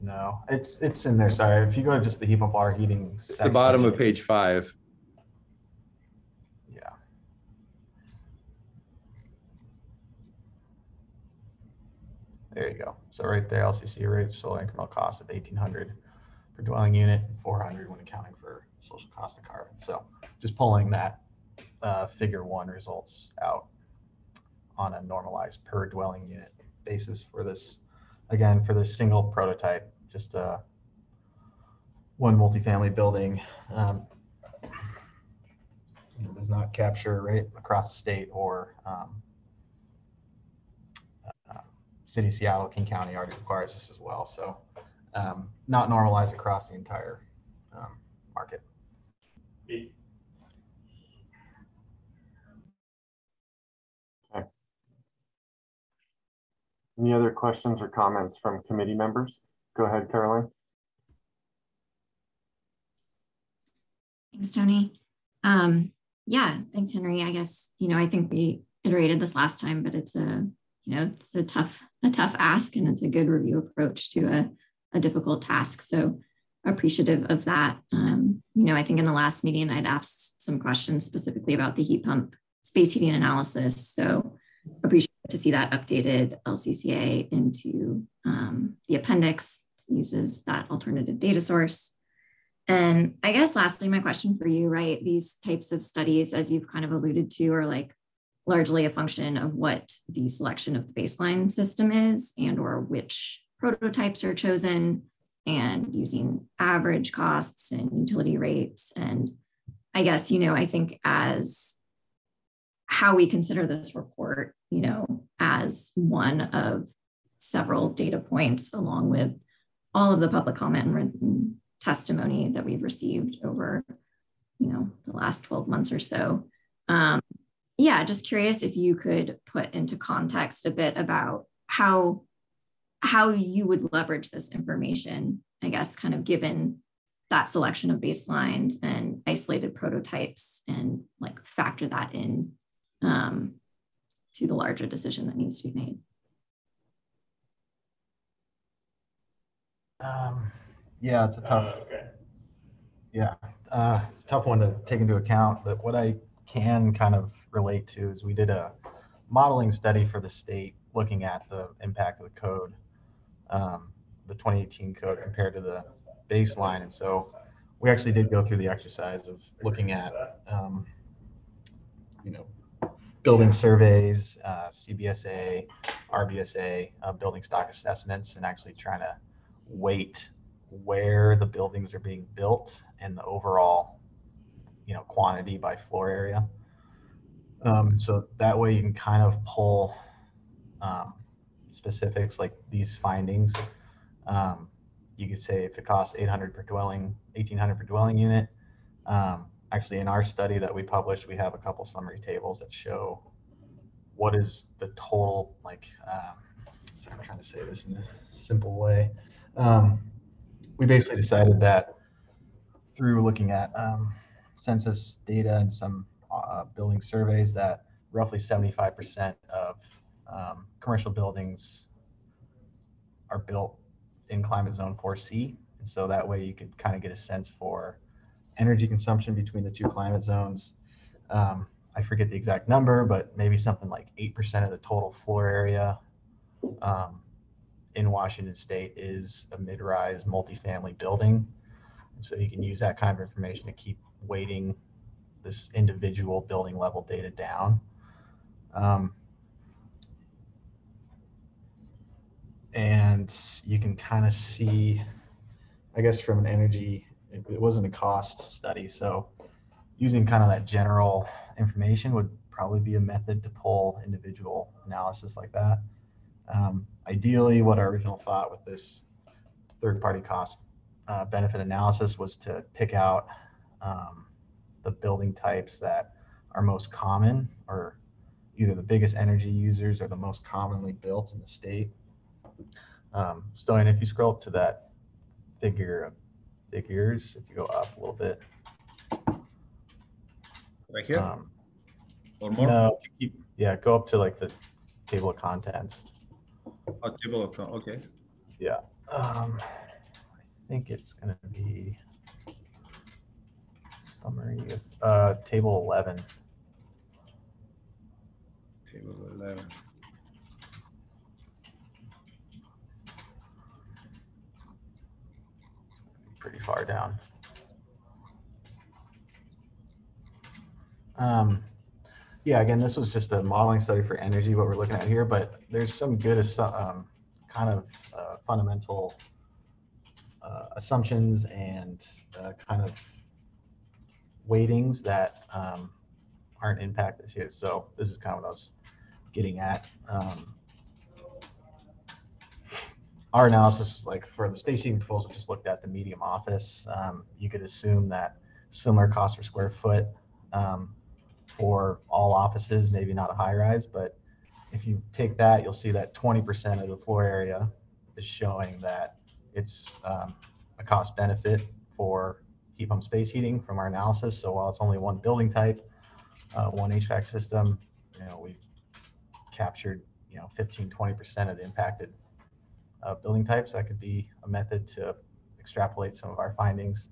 No, it's, it's in there, sorry. If you go to just the heat pump water heating. It's the bottom of page five. Yeah. There you go. So right there, LCC rate, solar incremental cost of eighteen hundred per dwelling unit, four hundred when accounting for social cost of carbon. So just pulling that uh, figure one results out on a normalized per dwelling unit basis for this, again, for this single prototype, just uh, one multifamily building. Um, it does not capture right across the state or um, uh, city Seattle, King County already requires this as well. So um, not normalized across the entire um, market. Any other questions or comments from committee members? Go ahead, Caroline. Thanks, Tony. Um, yeah, thanks, Henry. I guess, you know, I think we iterated this last time, but it's a, you know, it's a tough, a tough ask and it's a good review approach to a, a difficult task. So appreciative of that. Um, you know, I think in the last meeting, I'd asked some questions specifically about the heat pump space heating analysis. So appreciate to see that updated LCCA into um, the appendix uses that alternative data source. And I guess lastly, my question for you, right? These types of studies, as you've kind of alluded to, are like largely a function of what the selection of the baseline system is and or which prototypes are chosen and using average costs and utility rates. And I guess, you know, I think as how we consider this report, you know, as one of several data points along with all of the public comment and written testimony that we've received over, you know, the last 12 months or so. Um, yeah, just curious if you could put into context a bit about how how you would leverage this information, I guess, kind of given that selection of baselines and isolated prototypes and like factor that in um, to the larger decision that needs to be made. Um, yeah, it's a tough. Okay. Yeah, uh, it's a tough one to take into account. But what I can kind of relate to is we did a modeling study for the state looking at the impact of the code um, the 2018 code compared to the baseline. And so we actually did go through the exercise of looking at, um, you know, building surveys, uh, CBSA, RBSA, uh, building stock assessments, and actually trying to weight where the buildings are being built and the overall, you know, quantity by floor area. Um, so that way you can kind of pull um, specifics like these findings. Um, you could say if it costs 800 per dwelling, 1800 per dwelling unit. Um, actually, in our study that we published, we have a couple summary tables that show what is the total, like, um, I'm trying to say this in a simple way. Um, we basically decided that through looking at um, census data and some uh, building surveys that roughly 75% of um, commercial buildings are built in climate zone 4C. And so that way you could kind of get a sense for energy consumption between the two climate zones. Um, I forget the exact number, but maybe something like 8% of the total floor area um, in Washington state is a mid-rise multifamily building. And so you can use that kind of information to keep weighting this individual building level data down. Um, and you can kind of see, I guess from an energy, it, it wasn't a cost study. So using kind of that general information would probably be a method to pull individual analysis like that. Um, ideally, what our original thought with this third party cost uh, benefit analysis was to pick out um, the building types that are most common or either the biggest energy users or the most commonly built in the state um, Stoyan, if you scroll up to that figure of figures, if you go up a little bit. Right here? Um, or more? no, keep, yeah, go up to like the table of contents. Oh, table of, okay. Yeah. Um, I think it's going to be summary of uh, table 11. Table 11. Pretty far down. Um, yeah, again, this was just a modeling study for energy, what we're looking at here, but there's some good um, kind of uh, fundamental uh, assumptions and uh, kind of weightings that um, aren't impacted here. So this is kind of what I was getting at. Um, our analysis, like for the space heating proposal, just looked at the medium office. Um, you could assume that similar cost per square foot um, for all offices, maybe not a high rise, but if you take that, you'll see that 20% of the floor area is showing that it's um, a cost benefit for heat pump space heating from our analysis. So while it's only one building type, uh, one HVAC system, you know, we captured, you know, 15, 20% of the impacted uh, building types. That could be a method to extrapolate some of our findings.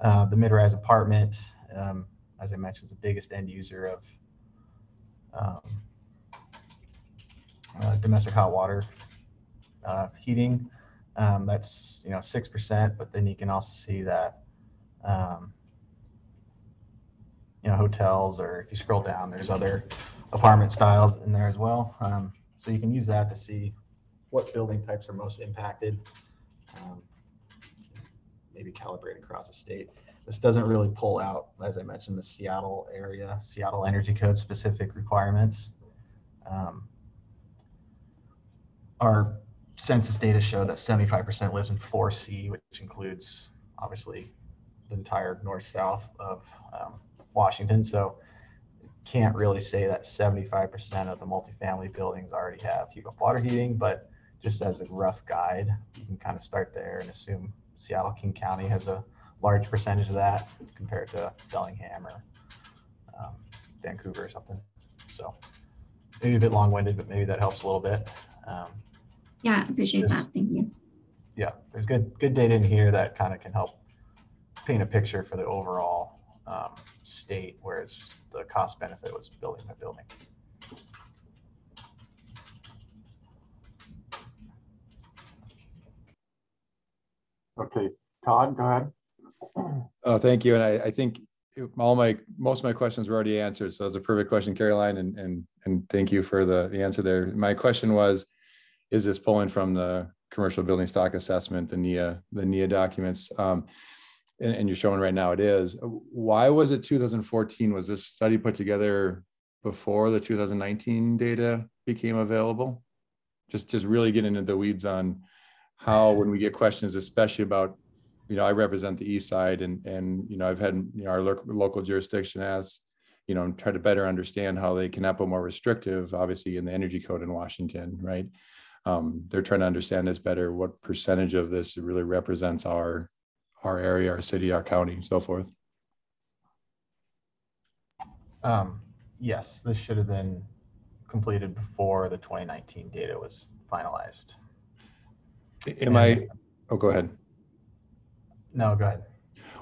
Uh, the mid-rise apartment, um, as I mentioned, is the biggest end user of um, uh, domestic hot water uh, heating. Um, that's you know six percent, but then you can also see that um, you know hotels, or if you scroll down, there's other apartment styles in there as well. Um, so you can use that to see what building types are most impacted. Um, maybe calibrate across the state. This doesn't really pull out, as I mentioned, the Seattle area, Seattle Energy Code specific requirements. Um, our census data show that 75% lives in 4C, which includes obviously the entire north south of um, Washington. So can't really say that 75% of the multifamily buildings already have heat water heating, but just as a rough guide, you can kind of start there and assume Seattle King County has a large percentage of that compared to Bellingham or um, Vancouver or something. So maybe a bit long-winded, but maybe that helps a little bit. Um, yeah, appreciate that. Thank you. Yeah, there's good good data in here that kind of can help paint a picture for the overall um, state, whereas the cost benefit was building by building. Okay, Todd, go ahead. Oh, thank you. And I, I think all my, most of my questions were already answered. So it's a perfect question, Caroline, and, and, and thank you for the, the answer there. My question was, is this pulling from the commercial building stock assessment, the NEEA, the NEEA documents? Um, and, and you're showing right now it is. Why was it 2014? Was this study put together before the 2019 data became available? Just, just really getting into the weeds on how, when we get questions, especially about you know, I represent the east side and, and, you know, I've had, you know, our lo- local jurisdiction ask, you know, try to better understand how they can be more restrictive, obviously in the energy code in Washington, right? Um, they're trying to understand this better, what percentage of this really represents our, our area, our city, our county, so forth. Um, yes, this should have been completed before the 2019 data was finalized. Am I, oh, go ahead. No, go ahead.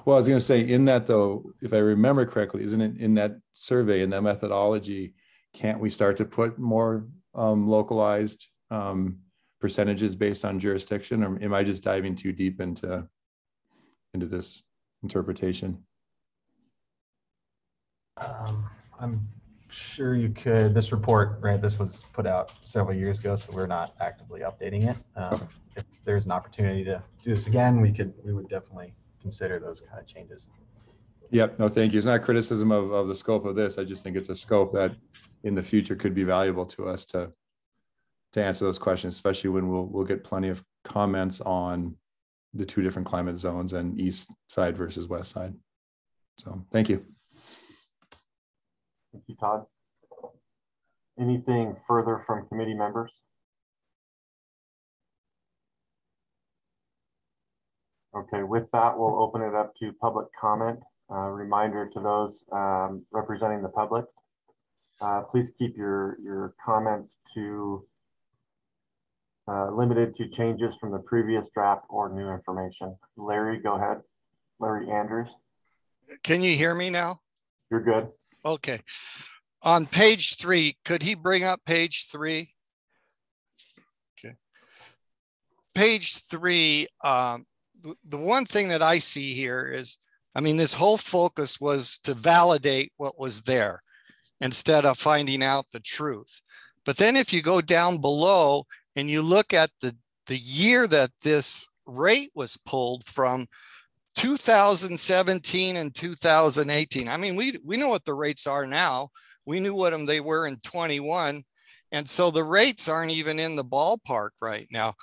Well, I was going to say, in that though, if I remember correctly, isn't it in that survey, in that methodology, can't we start to put more um, localized um, percentages based on jurisdiction, or am I just diving too deep into into this interpretation? Um, I'm sure you could. This report, right? This was put out several years ago, so we're not actively updating it. Um, if there's an opportunity to do this again, we could, we would definitely consider those kind of changes. Yep. No, thank you. It's not criticism of, of the scope of this. I just think it's a scope that in the future could be valuable to us to to answer those questions, especially when we'll we'll get plenty of comments on the two different climate zones and east side versus west side. So thank you. Thank you, Todd. Anything further from committee members? Okay, with that, we'll open it up to public comment. Uh, reminder to those um, representing the public, uh, please keep your, your comments to uh, limited to changes from the previous draft or new information. Larry, go ahead. Larry Andrews. Can you hear me now? You're good. Okay. On page three, could he bring up page three? Okay. Page three, um, the one thing that I see here is, I mean, this whole focus was to validate what was there instead of finding out the truth. But then if you go down below and you look at the, the year that this rate was pulled from 2017 and 2018. I mean, we, we know what the rates are now. We knew what them they were in 21. And so the rates aren't even in the ballpark right now.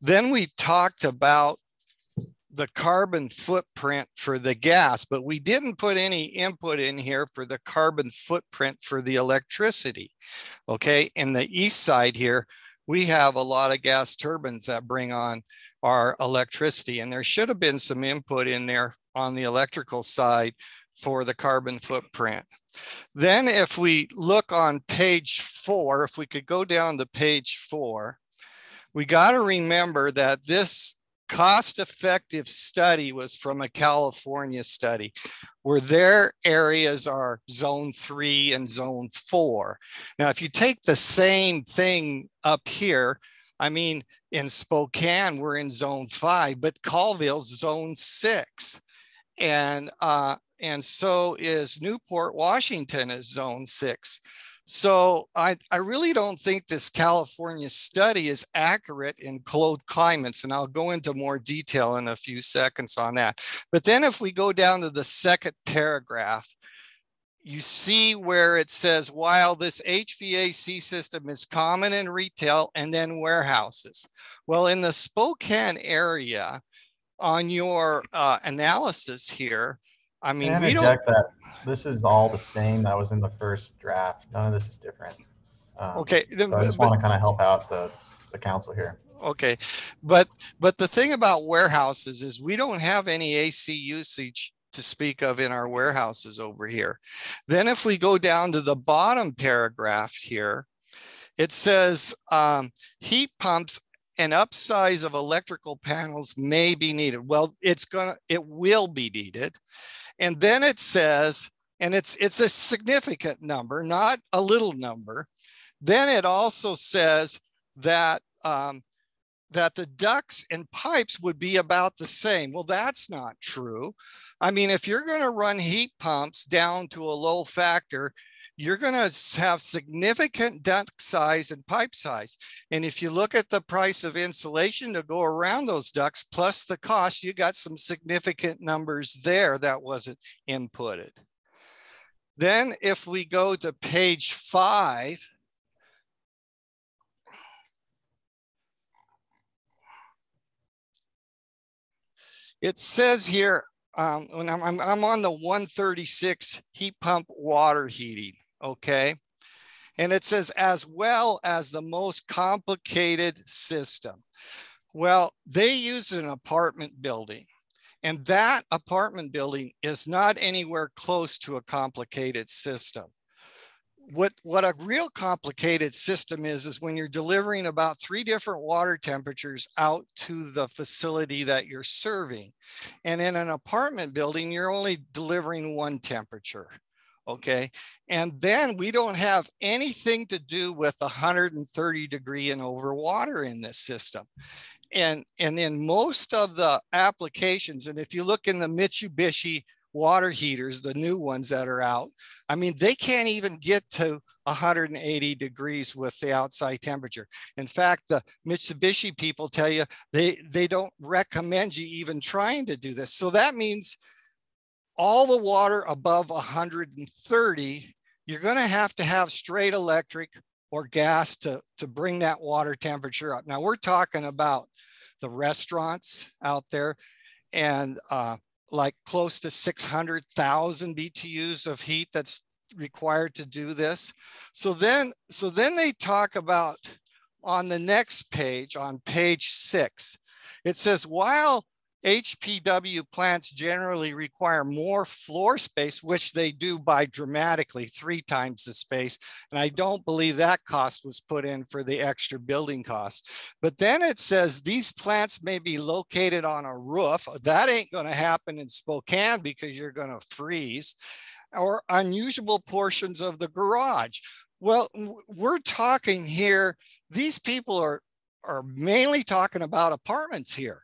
Then we talked about the carbon footprint for the gas, but we didn't put any input in here for the carbon footprint for the electricity. Okay, in the east side here, we have a lot of gas turbines that bring on our electricity, and there should have been some input in there on the electrical side for the carbon footprint. Then if we look on page four, if we could go down to page four, we got to remember that this cost effective study was from a California study where their areas are zone three and zone four. Now, if you take the same thing up here, I mean, in Spokane, we're in zone five, but Colville's zone six. And, uh, and so is Newport, Washington is zone six. So I, I really don't think this California study is accurate in cold climates, and I'll go into more detail in a few seconds on that. But then if we go down to the second paragraph, you see where it says, while this HVAC system is common in retail and then warehouses. Well, in the Spokane area, on your uh, analysis here, I mean, Can I we don't. that this is all the same that was in the first draft. None of this is different. Um, Okay, then- so I just but- want to kind of help out the, the council here. Okay, but but the thing about warehouses is we don't have any AC usage to speak of in our warehouses over here. Then if we go down to the bottom paragraph here, it says um, heat pumps and upsize of electrical panels may be needed. Well, it's gonna it will be needed, and then it says, and it's it's a significant number, not a little number. Then it also says that um, that the ducts and pipes would be about the same. Well, that's not true. I mean, if you're going to run heat pumps down to a low factor, you're going to have significant duct size and pipe size. And if you look at the price of insulation to go around those ducts plus the cost, you got some significant numbers there that wasn't inputted. Then if we go to page five, it says here, um, I'm, I'm on the 136 heat pump water heating, okay? And it says as well as the most complicated system. Well, they use an apartment building and that apartment building is not anywhere close to a complicated system. What, what a real complicated system is, is when you're delivering about three different water temperatures out to the facility that you're serving. And in an apartment building, you're only delivering one temperature. Okay. And then we don't have anything to do with 130 degree and over water in this system. And, and in most of the applications, and if you look in the Mitsubishi water heaters, the new ones that are out, I mean, they can't even get to 180 degrees with the outside temperature. In fact, the Mitsubishi people tell you they, they don't recommend you even trying to do this. So that means all the water above 130, you're going to have to have straight electric or gas to, to bring that water temperature up. Now we're talking about the restaurants out there and uh, like close to 600,000 BTUs of heat that's required to do this. So then, so then they talk about on the next page, on page six, it says, while HPW plants generally require more floor space, which they do by dramatically three times the space. And I don't believe that cost was put in for the extra building cost. But then it says these plants may be located on a roof. That ain't going to happen in Spokane because you're going to freeze or unusual portions of the garage. Well, we're talking here, these people are, are mainly talking about apartments here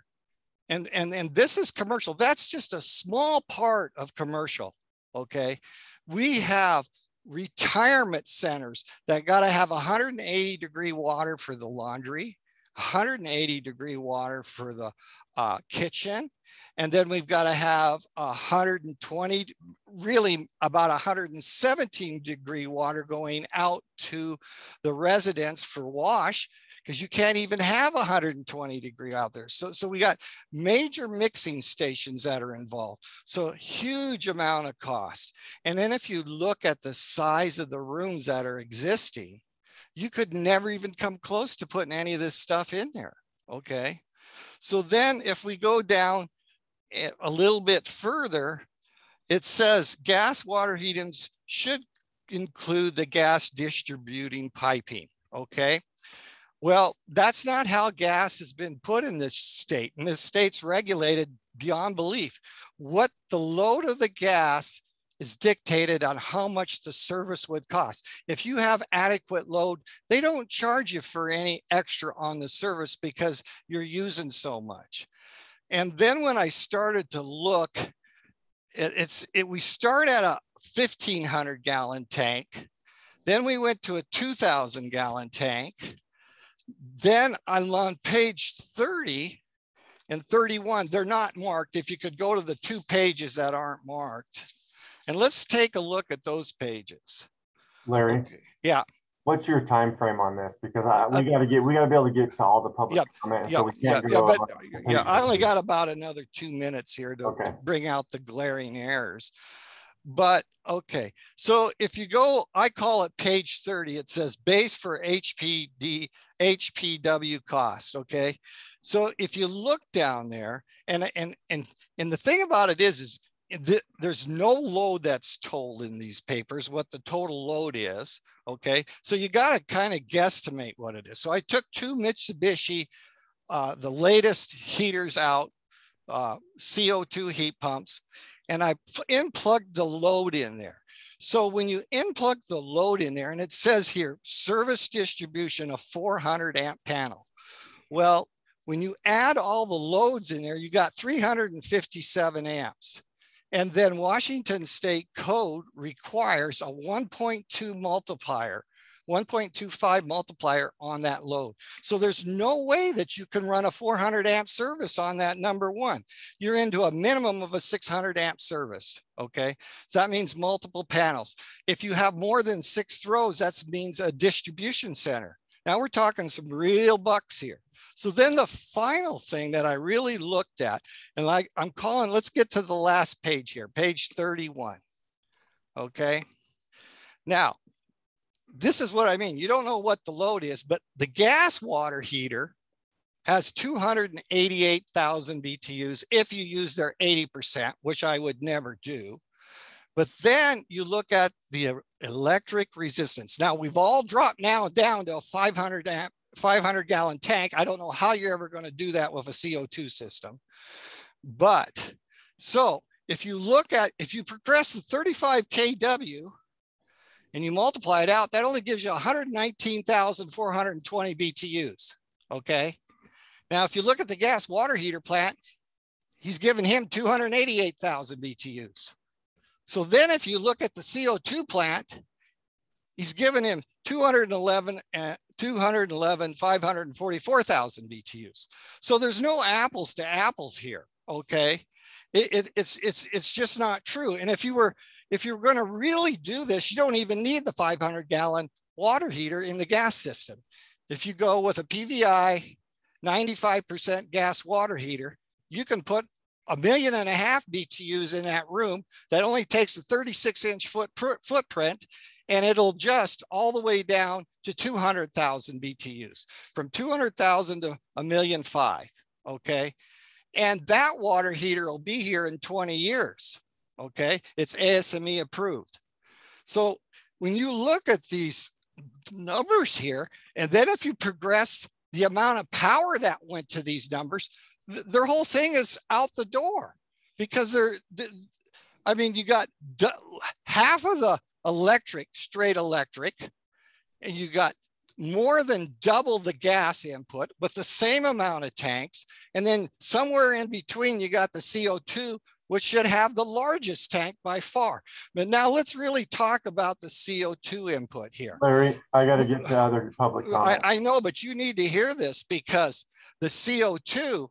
and and and this is commercial that's just a small part of commercial okay? We have retirement centers that got to have 180 degree water for the laundry 180 degree water for the uh, kitchen and then we've got to have 120 really about 117 degree water going out to the residents for wash because you can't even have 120 degree out there. So, so we got major mixing stations that are involved. So huge amount of cost. And then if you look at the size of the rooms that are existing, you could never even come close to putting any of this stuff in there. Okay. So then if we go down a little bit further, it says gas water heatings should include the gas distributing piping. Okay. Well, that's not how gas has been put in this state. And this state's regulated beyond belief. What the load of the gas is dictated on how much the service would cost. If you have adequate load, they don't charge you for any extra on the service because you're using so much. And then when I started to look, it, it's it, we start at a 1500 gallon tank. Then we went to a 2000 gallon tank. Then I'm on page 30 and 31. They're not marked. If you could go to the two pages that aren't marked. And let's take a look at those pages. Larry. Okay. Yeah. What's your time frame on this? Because I, we uh, got to get we got to be able to get to all the public Yep, comment. Yeah, so we yeah, can't yeah, go but yeah, I only got about another two minutes here to Okay. bring out the glaring errors. But okay, so if you go, I call it page 30, it says base for HPD, HPW cost, okay? So if you look down there and, and, and, and the thing about it is, is th- there's no load that's told in these papers, what the total load is, okay? So you gotta kind of guesstimate what it is. So I took two Mitsubishi, uh, the latest heaters out, uh, CO2 heat pumps, and I pl- in-plugged the load in there. So when you in-plug the load in there, and it says here, service distribution of 400 amp panel. Well, when you add all the loads in there, you got 357 amps. And then Washington State Code requires a 1.2 multiplier, 1.25 multiplier on that load. So there's no way that you can run a 400 amp service on that number one. You're into a minimum of a 600 amp service, okay? So that means multiple panels. If you have more than six throws, that means a distribution center. Now we're talking some real bucks here. So then the final thing that I really looked at, and like I'm calling, let's get to the last page here, page 31. Okay. Now, this is what I mean. You don't know what the load is, but the gas water heater has 288,000 BTUs if you use their 80%, which I would never do. But then you look at the electric resistance. Now we've all dropped now down to a 500 amp, 500 gallon tank. I don't know how you're ever going to do that with a CO2 system. But so if you look at, if you progress to 35 kW and you multiply it out, that only gives you 119,420 BTUs. Okay. Now, if you look at the gas water heater plant, he's given him 288,000 BTUs. So then if you look at the CO2 plant, he's given him 211, uh, 211, 544,000 BTUs. So there's no apples to apples here, okay? It, it, it's, it's, it's just not true. And if you were, if you're gonna really do this, you don't even need the 500 gallon water heater in the gas system. If you go with a PVI 95% gas water heater, you can put a million and a half BTUs in that room that only takes a 36 inch foot footprint and it'll adjust all the way down to 200,000 BTUs from 200,000 to a million five. Okay. And that water heater will be here in 20 years. Okay. It's ASME approved. So when you look at these numbers here, and then if you progress the amount of power that went to these numbers, th their whole thing is out the door because they're, I mean, you got half of the electric, straight electric, and you got more than double the gas input with the same amount of tanks. And then somewhere in between, you got the CO2, which should have the largest tank by far. But now let's really talk about the CO2 input here. Larry, I got to uh, get to other public I. I know, but you need to hear this because the CO2,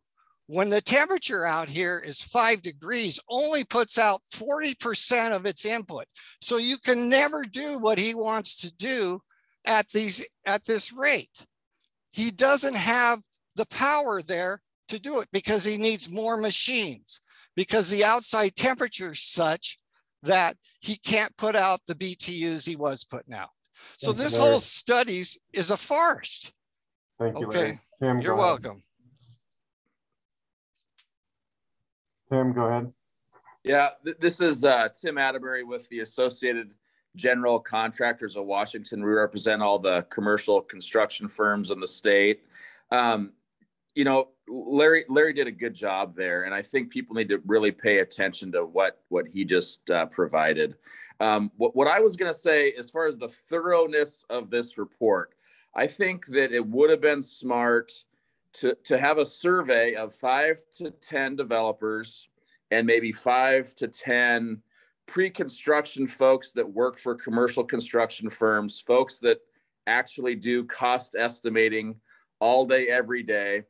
when the temperature out here is five degrees, only puts out 40% of its input. So you can never do what he wants to do at these at this rate. he doesn't have the power there to do it because he needs more machines because the outside temperature is such that he can't put out the BTUs he was putting out. So Thank this Larry. whole studies is a farce. Thank you, Okay, Larry. Tim, you're welcome. Tim, go ahead. Yeah, th- this is uh, Tim Atterbury with the Associated General Contractors of Washington. We represent all the commercial construction firms in the state. Um, you know, Larry Larry did a good job there, and I think people need to really pay attention to what what he just uh, provided. Um, what what I was going to say, as far as the thoroughness of this report, I think that it would have been smart to to have a survey of five to ten developers and maybe five to 10 pre-construction folks that work for commercial construction firms, folks that actually do cost estimating all day, every day,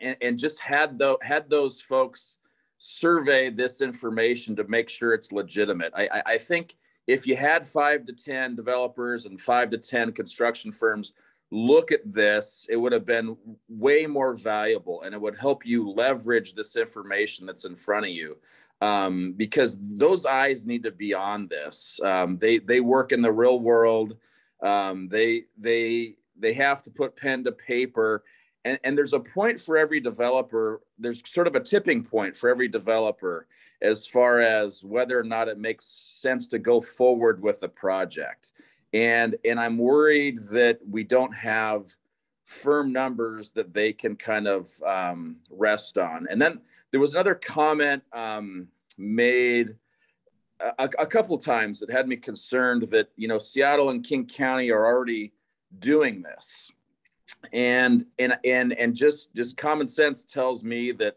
and, and just had, tho- had those folks survey this information to make sure it's legitimate. I, I, I think if you had five to 10 developers and five to 10 construction firms look at this, it would have been way more valuable and it would help you leverage this information that's in front of you. Um, because those eyes need to be on this. Um, they they work in the real world. Um, they they they have to put pen to paper, and, and there's a point for every developer. There's sort of a tipping point for every developer as far as whether or not it makes sense to go forward with a project and and i'm worried that we don't have firm numbers that they can kind of um, rest on and then there was another comment um, made a, a couple times that had me concerned that you know seattle and king county are already doing this and and and and just just common sense tells me that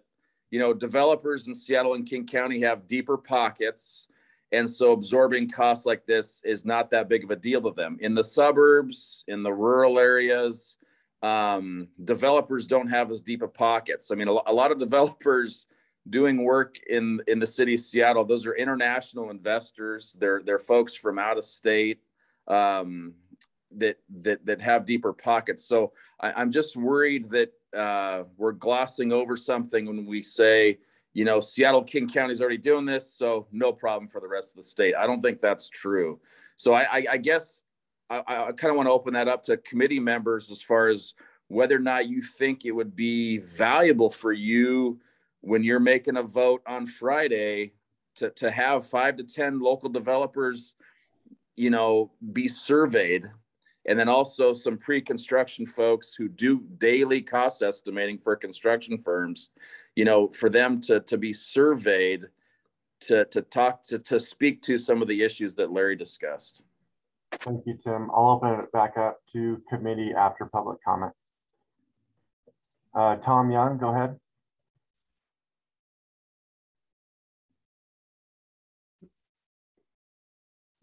you know developers in seattle and king county have deeper pockets and so absorbing costs like this is not that big of a deal to them. In the suburbs, in the rural areas, um, developers don't have as deep of pockets. I mean, a, a lot of developers doing work in in the city of Seattle, those are international investors. They're they're folks from out of state um, that that that have deeper pockets. So I, I'm just worried that uh, we're glossing over something when we say you know, Seattle King County is already doing this, so no problem for the rest of the state. I don't think that's true. So I, I, I guess I, I kind of want to open that up to committee members as far as whether or not you think it would be valuable for you when you're making a vote on Friday to, to have five to 10 local developers, you know, be surveyed. And then also some pre-construction folks who do daily cost estimating for construction firms, you know, for them to, to be surveyed to, to talk to, to speak to some of the issues that Larry discussed. Thank you, Tim. I'll open it back up to committee after public comment. Uh, Tom Young, go ahead.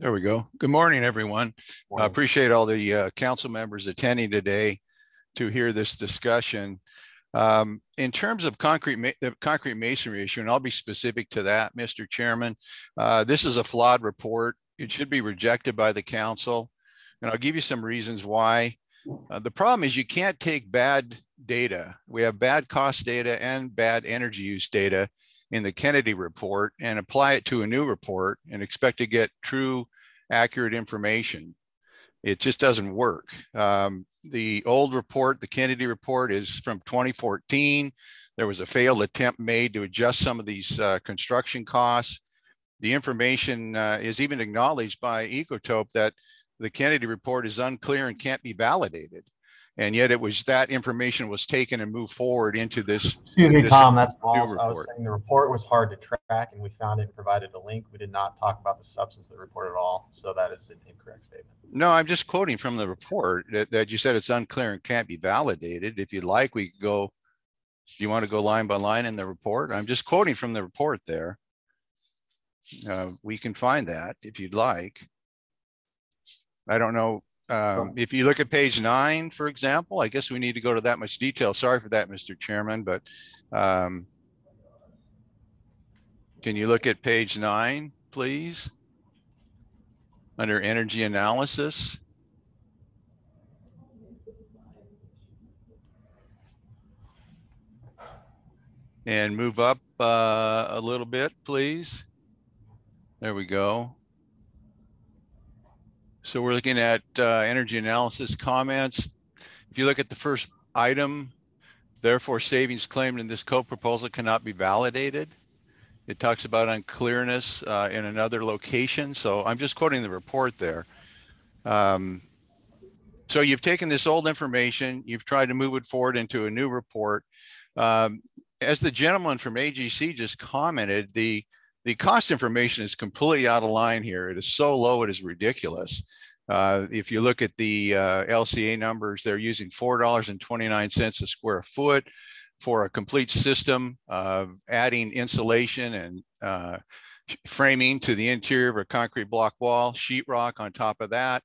There we go. Good morning, everyone. I appreciate all the uh, council members attending today to hear this discussion. Um, in terms of concrete, ma- the concrete masonry issue, and I'll be specific to that, Mr. Chairman, uh, this is a flawed report. It should be rejected by the council. And I'll give you some reasons why. Uh, the problem is you can't take bad data. We have bad cost data and bad energy use data in the Kennedy report and apply it to a new report and expect to get true, accurate information. It just doesn't work. Um, the old report, the Kennedy report, is from 2014. There was a failed attempt made to adjust some of these uh, construction costs. The information uh, is even acknowledged by Ecotope that the Kennedy report is unclear and can't be validated. And yet it was that information was taken and moved forward into this. Excuse me, this Tom, that's false. I was saying the report was hard to track and we found it and provided a link. We did not talk about the substance of the report at all. So that is an incorrect statement. No, I'm just quoting from the report that, that you said it's unclear and can't be validated. If you'd like, we could go, do you want to go line by line in the report? I'm just quoting from the report there. Uh, we can find that if you'd like. I don't know, um, if you look at page nine, for example, I guess we need to go to that much detail. Sorry for that, Mr. Chairman, but um, can you look at page nine, please? Under energy analysis. And move up uh, a little bit, please. There we go. So we're looking at uh, energy analysis comments. If you look at the first item, therefore savings claimed in this co-proposal cannot be validated. It talks about unclearness uh, in another location. So I'm just quoting the report there. Um, so you've taken this old information, you've tried to move it forward into a new report. Um, as the gentleman from AGC just commented, the the cost information is completely out of line here. It is so low, it is ridiculous. Uh, if you look at the uh, LCA numbers, they're using $4.29 a square foot for a complete system, uh, adding insulation and uh, framing to the interior of a concrete block wall, sheetrock on top of that.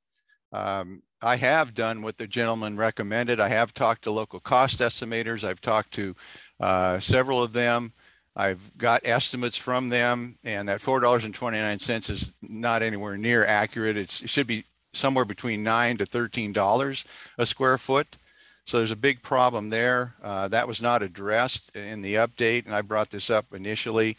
Um, I have done what the gentleman recommended. I have talked to local cost estimators. I've talked to uh, several of them. I've got estimates from them, and that four dollars and twenty nine cents is not anywhere near accurate. It's, it should be somewhere between nine to thirteen dollars a square foot. So there's a big problem there. Uh, that was not addressed in the update, and I brought this up initially.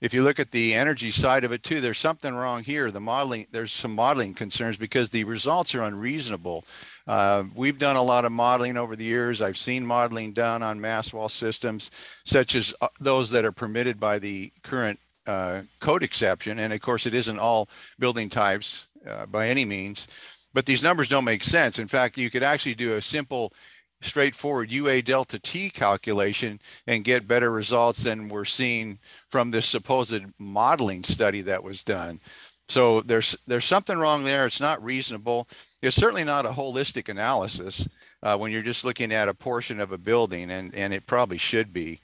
If you look at the energy side of it too, there's something wrong here. The modeling, there's some modeling concerns because the results are unreasonable. Uh, we've done a lot of modeling over the years. I've seen modeling done on mass wall systems, such as uh, those that are permitted by the current uh, code exception. And of course, it isn't all building types uh, by any means, but these numbers don't make sense. In fact, you could actually do a simple straightforward UA delta T calculation and get better results than we're seeing from this supposed modeling study that was done. So there's there's something wrong there. It's not reasonable. It's certainly not a holistic analysis uh, when you're just looking at a portion of a building, and and it probably should be.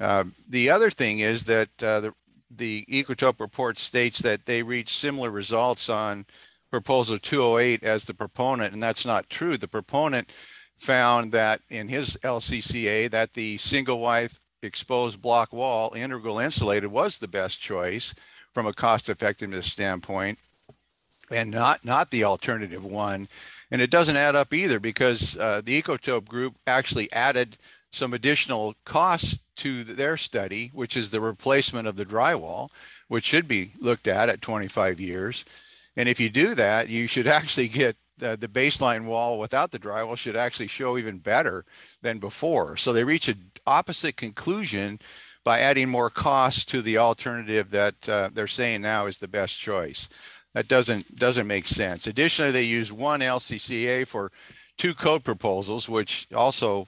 Uh, the other thing is that uh, the the Ecotope report states that they reached similar results on proposal 208 as the proponent, and that's not true. The proponent found that in his LCCA that the single wide exposed block wall integral insulated was the best choice from a cost effectiveness standpoint and not not the alternative one. And it doesn't add up either because uh, the ecotope group actually added some additional costs to their study which is the replacement of the drywall which should be looked at at 25 years. And if you do that you should actually get uh, the baseline wall without the drywall should actually show even better than before. So they reach an opposite conclusion by adding more cost to the alternative that uh, they're saying now is the best choice. That doesn't doesn't make sense. Additionally, they use one LCCA for two code proposals, which also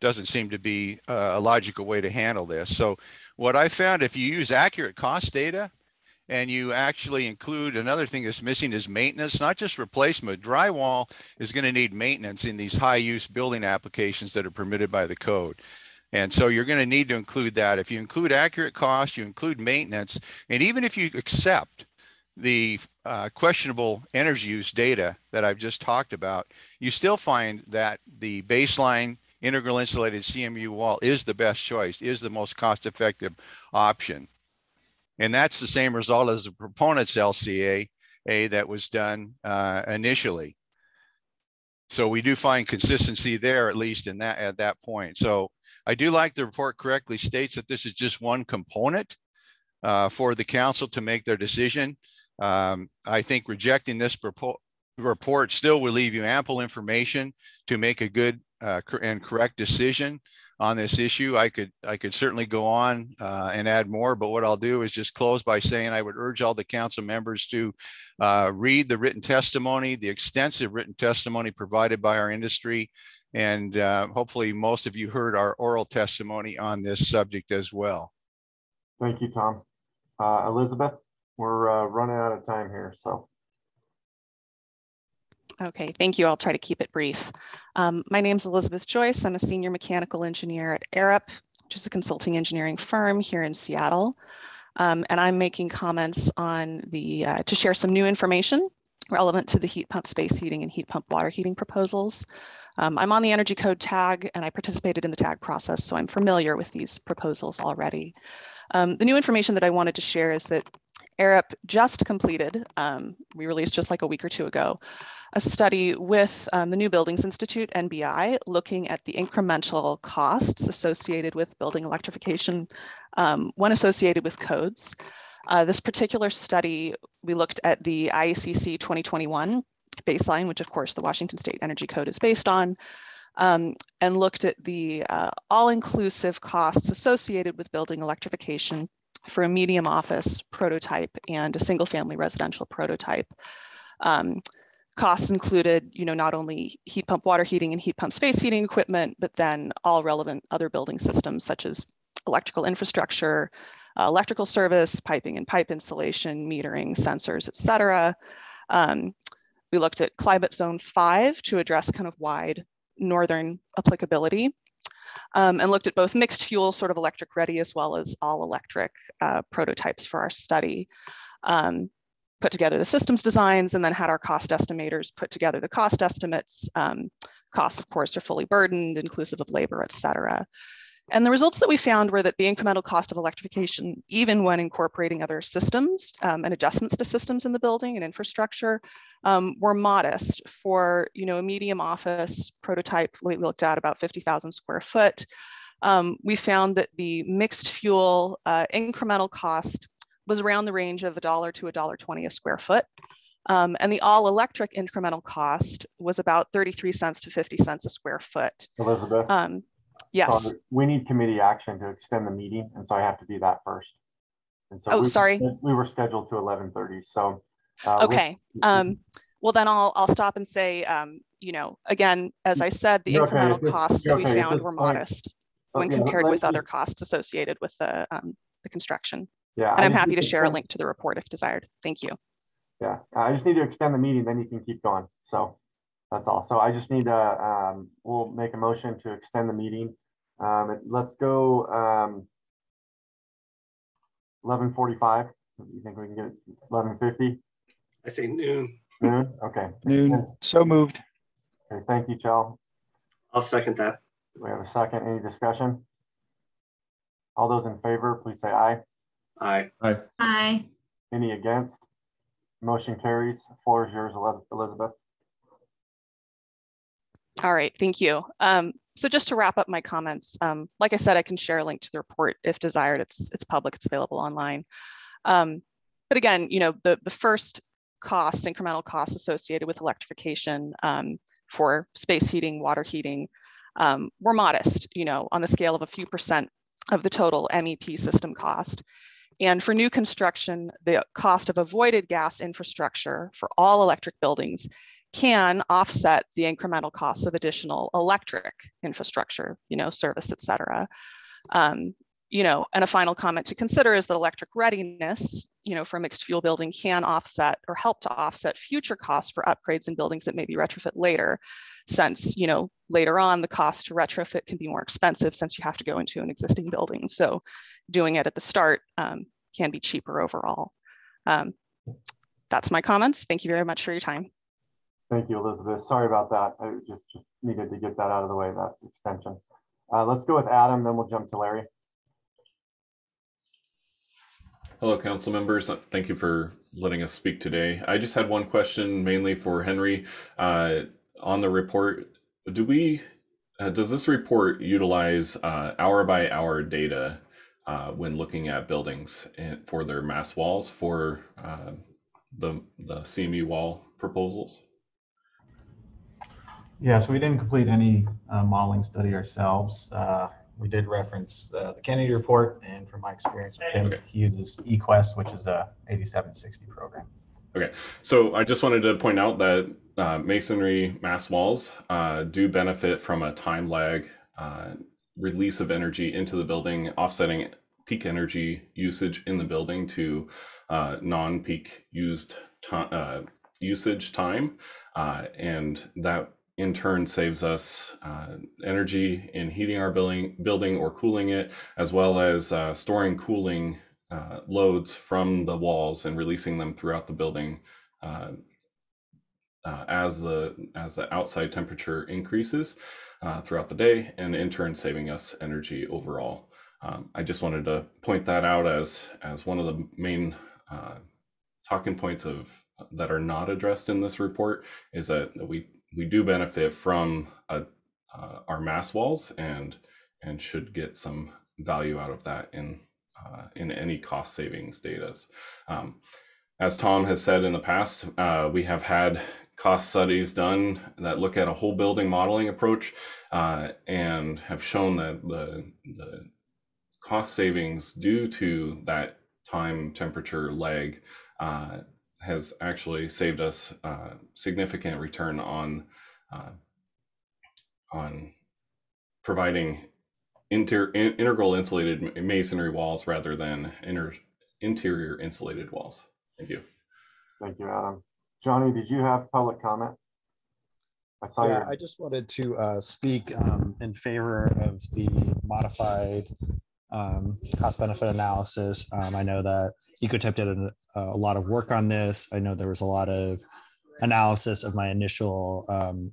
doesn't seem to be uh, a logical way to handle this. So what I found, if you use accurate cost data and you actually include another thing that's missing is maintenance, not just replacement. Drywall is going to need maintenance in these high use building applications that are permitted by the code. And so you're going to need to include that. If you include accurate cost, you include maintenance, and even if you accept the uh, questionable energy use data that I've just talked about, you still find that the baseline integral insulated CMU wall is the best choice, is the most cost effective option. And that's the same result as the proponent's LCA a that was done uh, initially. So we do find consistency there, at least in that at that point. So I do like the report correctly states that this is just one component uh, for the council to make their decision. Um, I think rejecting this report still will leave you ample information to make a good uh, and correct decision on this issue. I could I could certainly go on uh, and add more, but what I'll do is just close by saying I would urge all the council members to uh, read the written testimony, the extensive written testimony provided by our industry, and uh, hopefully most of you heard our oral testimony on this subject as well. Thank you, Tom. Uh, Elizabeth, we're uh, running out of time here, so. Okay, thank you. I'll try to keep it brief. Um, my name is Elizabeth Joyce. I'm a senior mechanical engineer at Arup, which is a consulting engineering firm here in Seattle. Um, and I'm making comments on the, uh, to share some new information relevant to the heat pump space heating and heat pump water heating proposals. Um, I'm on the Energy Code tag and I participated in the tag process, so I'm familiar with these proposals already. Um, the new information that I wanted to share is that Arup just completed, um, we released just like a week or two ago, a study with um, the New Buildings Institute, NBI, looking at the incremental costs associated with building electrification um, when associated with codes. Uh, this particular study, we looked at the IECC 2021 baseline, which of course the Washington State Energy Code is based on, um, and looked at the uh, all-inclusive costs associated with building electrification for a medium office prototype and a single family residential prototype. Um, costs included, you know, not only heat pump water heating and heat pump space heating equipment, but then all relevant other building systems such as electrical infrastructure, uh, electrical service, piping and pipe installation, metering, sensors, et cetera. Um, we looked at climate zone five to address kind of wide northern applicability um, and looked at both mixed fuel, sort of electric ready, as well as all electric uh, prototypes for our study. Um, put together the systems designs and then had our cost estimators put together the cost estimates. Um, costs, of course, are fully burdened, inclusive of labor, et cetera. And the results that we found were that the incremental cost of electrification, even when incorporating other systems um, and adjustments to systems in the building and infrastructure, um, were modest for you know a medium office prototype. We looked at about 50,000 square foot. Um, we found that the mixed fuel uh, incremental cost was around the range of a dollar to a dollar 20 a square foot. Um, and the all electric incremental cost was about 33 cents to 50 cents a square foot. Elizabeth? Um, yes. So we need committee action to extend the meeting, and so I have to do that first. And so Oh, we- sorry. We were scheduled to 11:30, so. uh, Okay. Um, well, then I'll, I'll stop and say, um, you know, again, as I said, the You're okay. incremental costs that we okay. Found were point- modest when Okay, compared with other costs associated with the, um, the construction. Yeah. And I I'm happy to share a link to the report if desired. Thank you. Yeah, I just need to extend the meeting, then you can keep going. So that's all. So I just need to, um, we'll make a motion to extend the meeting. Um, let's go, um, eleven forty-five. You think we can get eleven fifty? I say noon. Noon? Okay. Noon, so moved. Okay, thank you, Kjell. I'll second that. We have a second. Any discussion? All those in favor, please say aye. Aye. Aye. Aye. Any against? Motion carries. Floor is yours, Elizabeth. All right, thank you. Um, so just to wrap up my comments, um, like I said, I can share a link to the report if desired. It's it's public, it's available online. Um, but again, you know, the the first costs, incremental costs associated with electrification um, for space heating, water heating, um, were modest. You know, on the scale of a few percent of the total MEP system cost. And for new construction, the cost of avoided gas infrastructure for all electric buildings can offset the incremental costs of additional electric infrastructure, you know, service, et cetera. Um, you know, and a final comment to consider is that electric readiness, you know, for mixed fuel building can offset or help to offset future costs for upgrades in buildings that may be retrofit later, since, you know, later on the cost to retrofit can be more expensive since you have to go into an existing building. So doing it at the start um, can be cheaper overall. Um, that's my comments. Thank you very much for your time. Thank you, Elizabeth. Sorry about that. I just needed to get that out of the way, that extension. Uh, let's go with Adam, then we'll jump to Larry. Hello, council members. Uh, Thank you for letting us speak today. I just had one question mainly for Henry. Uh, on the report, do we, uh, does this report utilize uh, hour by hour data uh, when looking at buildings and for their mass walls for the, the CMU wall proposals? Yeah, so we didn't complete any uh, modeling study ourselves. Uh, We did reference uh, the Kennedy report, and from my experience with him, he uses eQuest, which is a 8760 program. Okay, so I just wanted to point out that uh, masonry mass walls uh, do benefit from a time lag uh, release of energy into the building, offsetting peak energy usage in the building to uh, non-peak used uh, usage time, uh, and that in turn saves us uh, energy in heating our building, building or cooling it, as well as uh, storing cooling uh, loads from the walls and releasing them throughout the building uh, uh, as the as the outside temperature increases uh, throughout the day, and in turn saving us energy overall. Um, I just wanted to point that out as as one of the main talking points of that are not addressed in this report is that we we do benefit from a, uh, our mass walls and and should get some value out of that in uh, in any cost savings data. Um, as Tom has said in the past, uh, we have had cost studies done that look at a whole building modeling approach uh, and have shown that the, the cost savings due to that time temperature lag uh, has actually saved us uh, significant return on uh, on providing inter, in, integral insulated masonry walls rather than inter, interior insulated walls. Thank you. Thank you, Adam. Johnny, did you have public comment? I saw yeah, your... I just wanted to uh, speak um, in favor of the modified um, cost benefit analysis. Um, I know that Ecotope did a, a, lot of work on this. I know there was a lot of analysis of my initial um,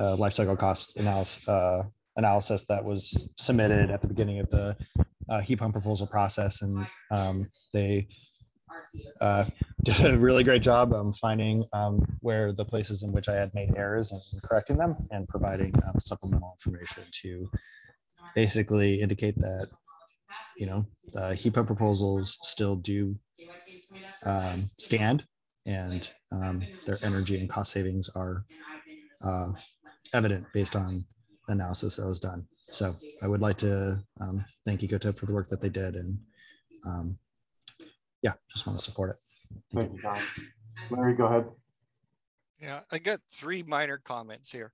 uh, life cycle cost analysis, uh, analysis that was submitted at the beginning of the uh, heat pump proposal process, and um, they uh, did a really great job um, finding um, where the places in which I had made errors and correcting them and providing um, supplemental information to basically indicate that, you know, the heat proposals still do um, stand and um, their energy and cost savings are uh, evident based on analysis that was done. So I would like to um, thank Ecotope for the work that they did and yeah, just want to support it. Thank, Thank you, John. Larry, go ahead. Yeah, I got three minor comments here.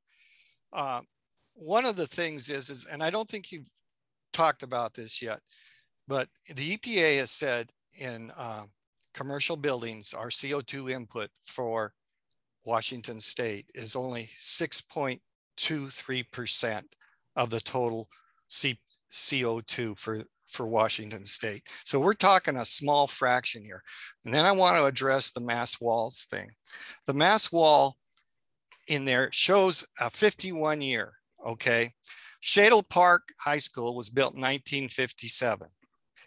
Uh, one of the things is, is, and I don't think you've talked about this yet, but the EPA has said in uh, commercial buildings, our CO2 input for Washington state is only 6.23% of the total C CO2 for for Washington State. So we're talking a small fraction here. And then I want to address the mass walls thing. The mass wall in there shows a 51 year, okay? Shadle Park High School was built in 1957.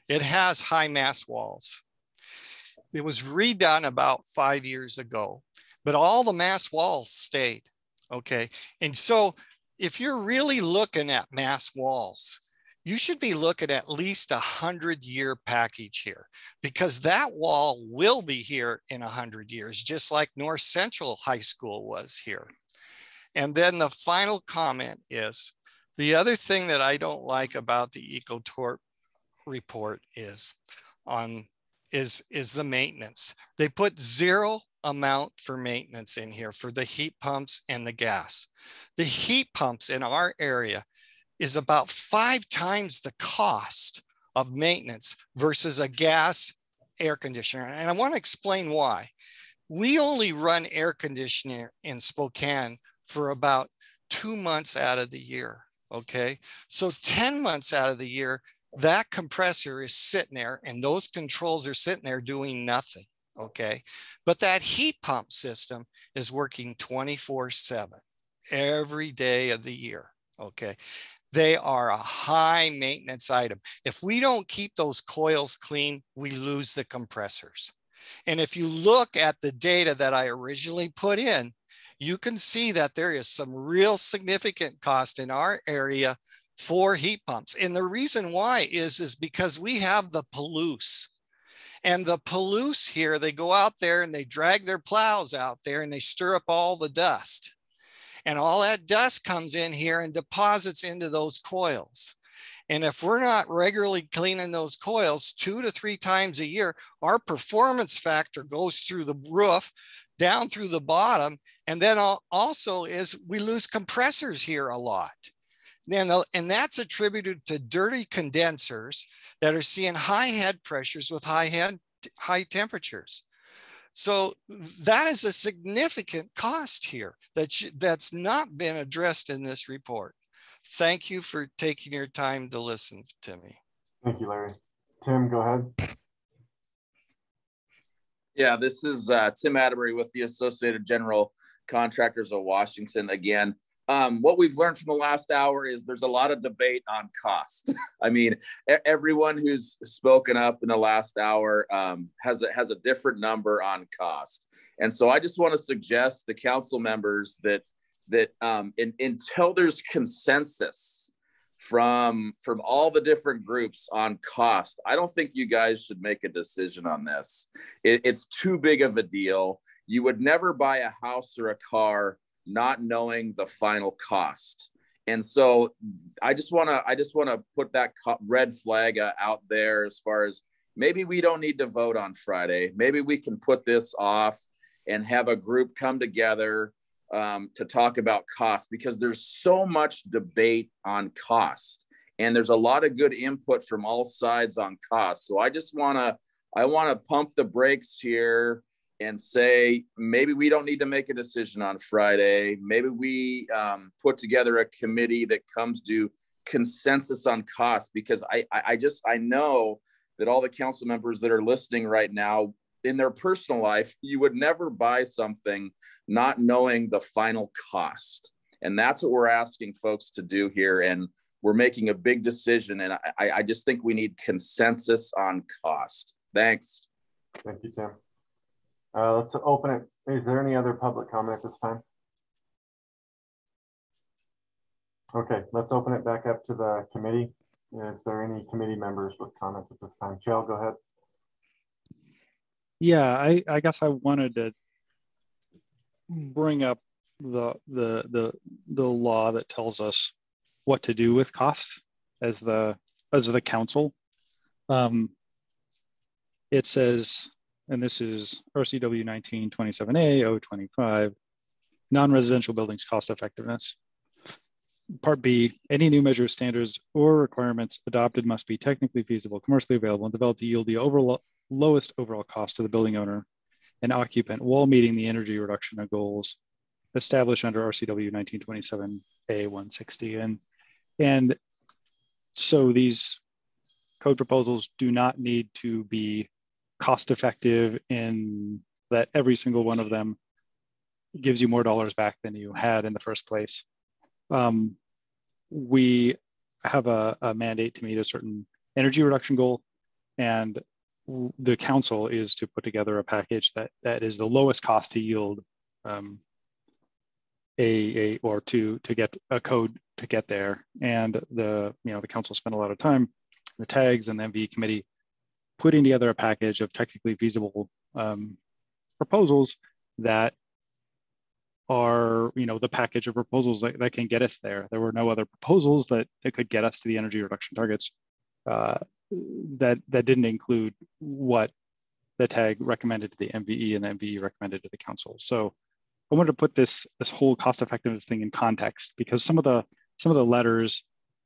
It has high mass walls. It was redone about five years ago, but all the mass walls stayed, okay? And so if you're really looking at mass walls, you should be looking at least a hundred year package here because that wall will be here in a hundred years, just like North Central High School was here. And then the final comment is the other thing that I don't like about the Ecotope report is on is is the maintenance. They put zero amount for maintenance in here for the heat pumps and the gas. The heat pumps in our area is about five times the cost of maintenance versus a gas air conditioner. And I want to explain why. We only run air conditioner in Spokane for about two months out of the year. Okay. So 10 months out of the year, that compressor is sitting there and those controls are sitting there doing nothing. Okay. But that heat pump system is working 24 7 every day of the year. Okay. They are a high maintenance item. If we don't keep those coils clean, we lose the compressors. And if you look at the data that I originally put in, you can see that there is some real significant cost in our area for heat pumps. And the reason why is, is because we have the Palouse. And the Palouse here, they go out there and they drag their plows out there and they stir up all the dust. And all that dust comes in here and deposits into those coils. And if we're not regularly cleaning those coils two to three times a year, our performance factor goes through the roof, down through the bottom. And then also is we lose compressors here a lot. Then, and that's attributed to dirty condensers that are seeing high head pressures with high head, high temperatures. So that is a significant cost here that that's not been addressed in this report. Thank you for taking your time to listen to me. Thank you, Larry. Tim, go ahead. Yeah, this is uh, Tim Atterbury with the Associated General Contractors of Washington. Again, um, what we've learned from the last hour is there's a lot of debate on cost. I mean, everyone who's spoken up in the last hour um, has a, has a different number on cost, and so I just want to suggest to council members that that um, in, until there's consensus from from all the different groups on cost, I don't think you guys should make a decision on this. It, it's too big of a deal. You would never buy a house or a car not knowing the final cost. And so I just want to I just want to put that red flag uh, out there as far as maybe we don't need to vote on Friday. Maybe we can put this off and have a group come together um, to talk about cost because there's so much debate on cost and there's a lot of good input from all sides on cost. So I just want to I want to pump the brakes here and say maybe we don't need to make a decision on Friday. Maybe we um, put together a committee that comes to consensus on cost because I, I just I know that all the council members that are listening right now in their personal life you would never buy something not knowing the final cost. And that's what we're asking folks to do here and we're making a big decision and I, I just think we need consensus on cost. Thanks. Thank you tim uh, let's open it. Is there any other public comment at this time? Okay, let's open it back up to the committee. Is there any committee members with comments at this time? Jill, go ahead. Yeah, I, I guess I wanted to bring up the the the the law that tells us what to do with costs as the as the council. Um, it says and this is RCW 1927A 025, non-residential buildings cost effectiveness. Part B, any new measure standards or requirements adopted must be technically feasible, commercially available, and developed to yield the overall, lowest overall cost to the building owner and occupant while meeting the energy reduction goals established under RCW 1927A 160. And, and so these code proposals do not need to be cost effective in that every single one of them gives you more dollars back than you had in the first place. Um, we have a, a, mandate to meet a certain energy reduction goal, and the council is to put together a package that that is the lowest cost to yield um, a, a or to to get a code to get there. And the you know the council spent a lot of time, the tags and the MV committee putting together a package of technically feasible um, proposals that are you know the package of proposals that, that can get us there. There were no other proposals that, that could get us to the energy reduction targets uh, that that didn't include what the tag recommended to the mve and the mve recommended to the council. So i wanted to put this this whole cost effectiveness thing in context because some of the some of the letters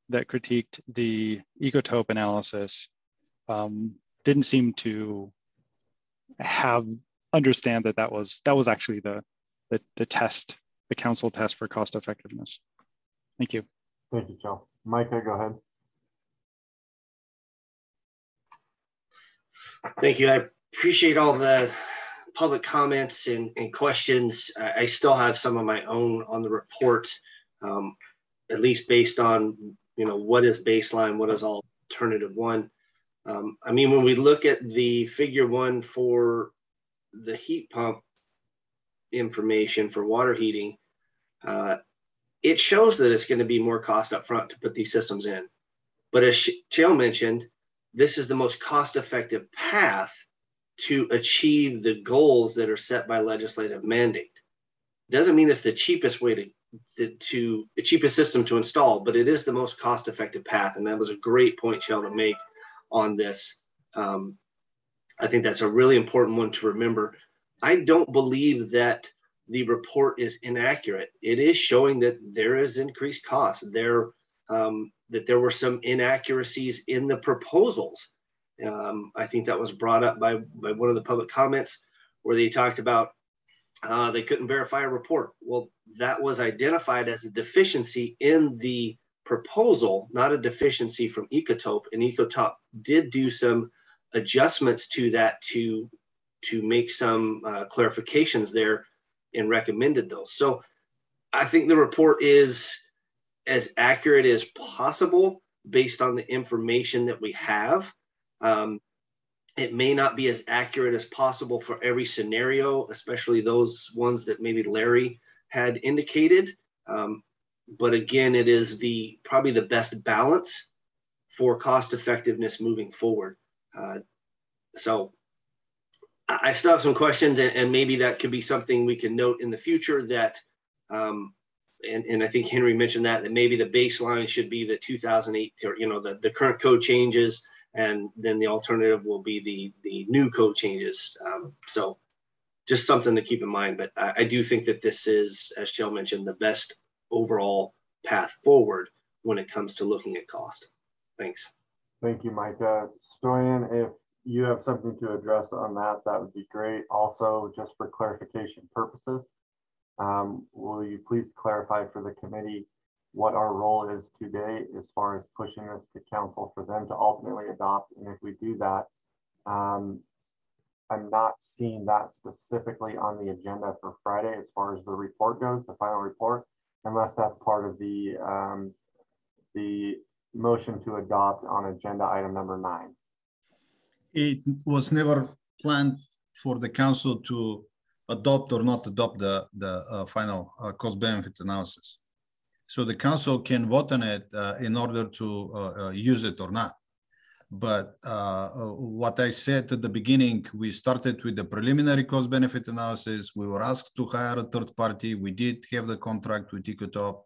that critiqued the ecotope analysis um, didn't seem to have understand that that was that was actually the the, the test, the council test for cost effectiveness. Thank you. Thank you, Joe. Micah, go ahead. Thank you. I appreciate all the public comments and, and questions. I, I still have some of my own on the report, um, at least based on you know what is baseline, what is alternative one. Um, I mean, when we look at the figure one for the heat pump information for water heating, uh, it shows that it's going to be more cost upfront to put these systems in. But as Kjell mentioned, this is the most cost effective path to achieve the goals that are set by legislative mandate. Doesn't mean it's the cheapest way to, to, to the cheapest system to install, but it is the most cost effective path. And that was a great point, Kjell, to make on this. Um, I think that's a really important one to remember. I don't believe that the report is inaccurate. It is showing that there is increased cost. There um, that there were some inaccuracies in the proposals. Um, I think that was brought up by, by one of the public comments where they talked about uh, they couldn't verify a report. Well, that was identified as a deficiency in the proposal, not a deficiency from Ecotope. And Ecotope did do some adjustments to that to, to make some uh, clarifications there and recommended those. So I think the report is as accurate as possible based on the information that we have. Um, it may not be as accurate as possible for every scenario, especially those ones that maybe Larry had indicated. Um, but again, it is the probably the best balance for cost effectiveness moving forward. Uh, so I still have some questions, and, and, maybe that could be something we can note in the future that, um, and, and I think Henry mentioned that, that maybe the baseline should be the 2008, or, you know, the, the current code changes, and then the alternative will be the, the new code changes. Um, so just something to keep in mind. But I, I do think that this is, as Kjell mentioned, the best overall path forward when it comes to looking at cost. Thanks. Thank you, Micah. Stoyan, if you have something to address on that, that would be great. Also, just for clarification purposes, um, will you please clarify for the committee what our role is today as far as pushing this to council for them to ultimately adopt? And if we do that, um, I'm not seeing that specifically on the agenda for Friday as far as the report goes, the final report, unless that's part of the um, the motion to adopt on agenda item number nine it was never planned for the council to adopt or not adopt the, the uh, final uh, cost benefit analysis. So the council can vote on it uh, in order to uh, uh, use it or not. But uh, what I said at the beginning, we started with the preliminary cost benefit analysis. We were asked to hire a third party. We did have the contract with Ecotope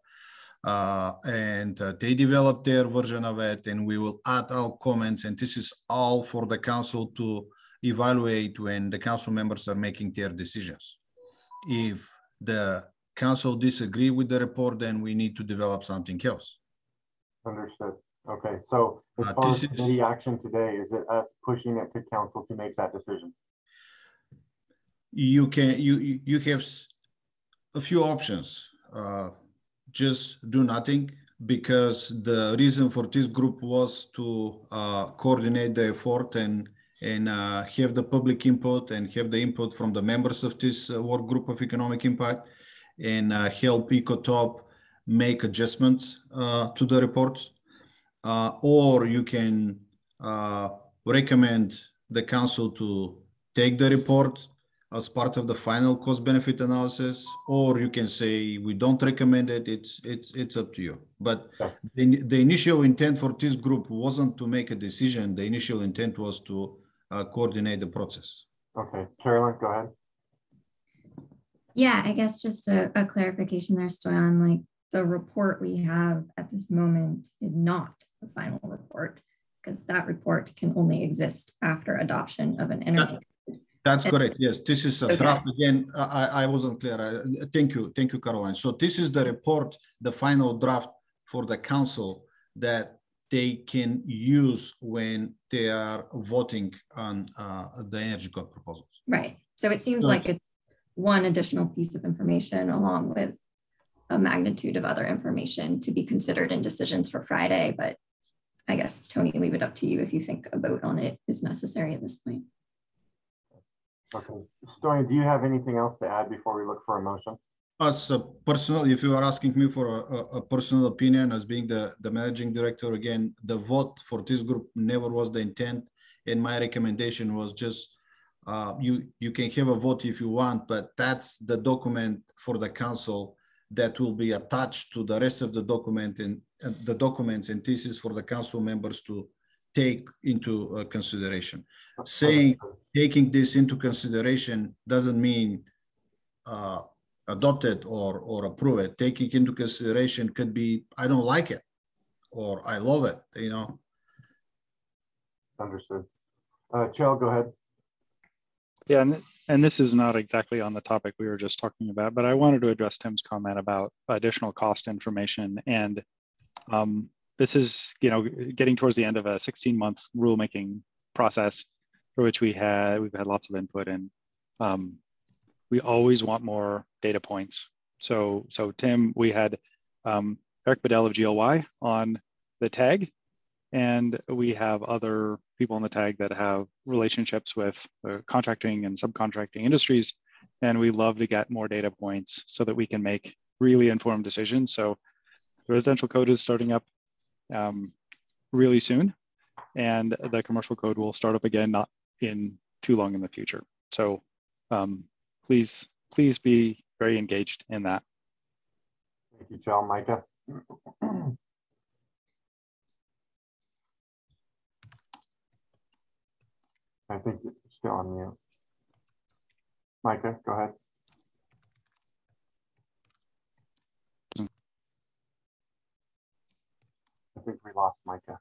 uh, and uh, they developed their version of it and we will add our comments and this is all for the council to evaluate when the council members are making their decisions if the council disagree with the report then we need to develop something else understood okay so as uh, far as committee action today is it us pushing it to council to make that decision you can you you have a few options uh, just do nothing because the reason for this group was to uh, coordinate the effort and and uh, have the public input and have the input from the members of this uh, work group of economic impact and uh, help Ecotope make adjustments uh, to the reports. Uh, or you can recommend the council to take the report as part of the final cost benefit analysis, or you can say we don't recommend it. It's it's it's up to you. But the, the initial intent for this group wasn't to make a decision. The initial intent was to uh, coordinate the process. Okay, Carolyn, go ahead. Yeah, I guess just a, a clarification there, Stoyan. Like the report we have at this moment is not the final report because that report can only exist after adoption of an energy that's correct. Yes, this is a okay. draft. Again, I, I wasn't clear. I, thank you. Thank you, Caroline. So this is the report, the final draft for the council that they can use when they are voting on uh, the energy code proposals. Right. So it seems so, like it's one additional piece of information along with a magnitude of other information to be considered in decisions for Friday. But I guess, Tony, leave it up to you if you think a vote on it is necessary at this point. Okay. Stoyan, do you have anything else to add before we look for a motion? As a personal, if you are asking me for a, a, personal opinion as being the, the managing director, again, the vote for this group never was the intent. And my recommendation was just uh, you, you can have a vote if you want, but that's the document for the council that will be attached to the rest of the document and the documents and this is for the council members to take into uh, consideration. Saying taking this into consideration doesn't mean uh, adopt it or or approve it. Taking into consideration could be I don't like it or I love it. You know. Understood. Uh, Kjell, go ahead. Yeah, and, and this is not exactly on the topic we were just talking about, but I wanted to address Tim's comment about additional cost information and um, this is you know getting towards the end of a 16 month rulemaking process for which we had we've had lots of input and um, we always want more data points so so tim we had um, eric bedell of gly on the tag and we have other people on the tag that have relationships with uh, contracting and subcontracting industries and we love to get more data points so that we can make really informed decisions. So the residential code is starting up um, really soon, and the commercial code will start up again not in too long in the future. So um, please, please be very engaged in that. Thank you, Joe. Micah. I think you're still on mute. Micah, go ahead. Think we lost Micah.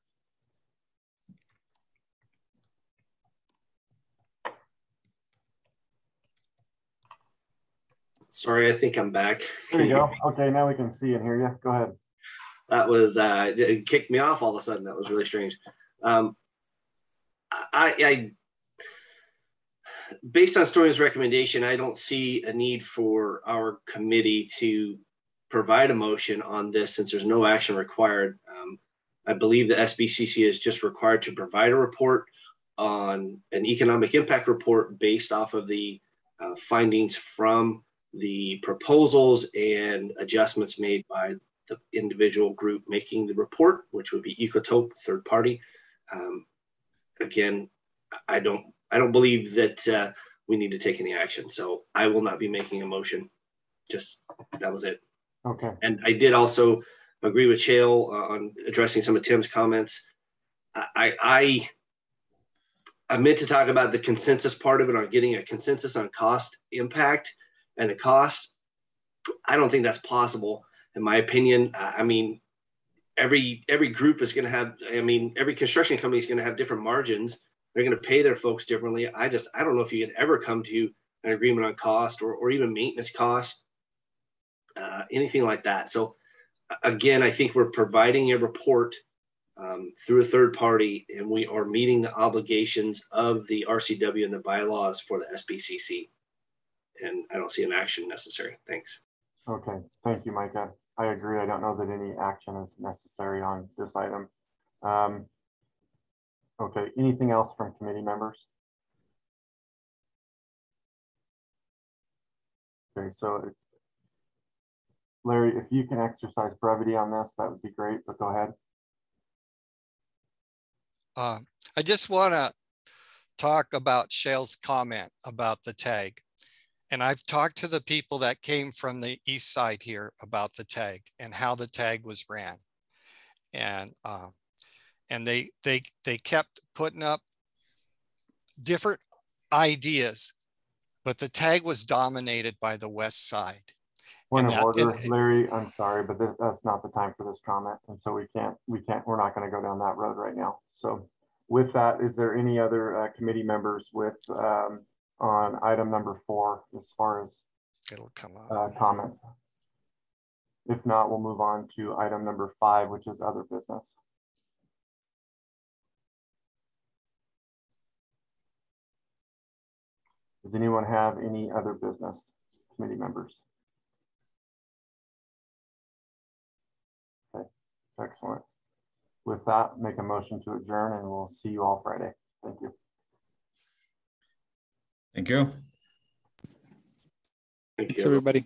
Sorry, I think I'm back. There you go. Okay, now we can see and hear you. Go ahead. That was uh, it kicked me off all of a sudden. That was really strange. Um, I, I, based on Stoney's recommendation, I don't see a need for our committee to provide a motion on this since there's no action required. Um, I believe the SBCC is just required to provide a report on an economic impact report based off of the uh, findings from the proposals and adjustments made by the individual group making the report, which would be Ecotope, third party. Um, again, I don't, I don't believe that uh, we need to take any action. So I will not be making a motion. Just that was it. Okay. And I did also agree with Kjell uh, on addressing some of Tim's comments. I, I, I meant to talk about the consensus part of it on getting a consensus on cost impact and the cost. I don't think that's possible, in my opinion. I mean, every every group is going to have. I mean, every construction company is going to have different margins. They're going to pay their folks differently. I just I don't know if you can ever come to an agreement on cost or or even maintenance cost, uh, anything like that. So again, I think we're providing a report um, through a third party, and we are meeting the obligations of the RCW and the bylaws for the SBCC and I don't see an action necessary. Thanks. Okay, thank you, Micah. I agree. I don't know that any action is necessary on this item. Um, okay, anything else from committee members? Okay, so Larry, if you can exercise brevity on this, that would be great, but go ahead. Uh, I just want to talk about Kjell's comment about the tag. And I've talked to the people that came from the east side here about the tag and how the tag was ran. And uh, and they they they kept putting up different ideas, but the tag was dominated by the west side. Point of order, Larry. I'm sorry, but this, that's not the time for this comment, and so we can't we can't we're not going to go down that road right now. So, with that, is there any other uh, committee members with um, on item number four as far as It'll come up. uh, comments. If not, we'll move on to item number five, which is other business. Does anyone have any other business, committee members? Excellent. With that, make a motion to adjourn and we'll see you all Friday. Thank you. Thank you. Thank Thanks, everybody.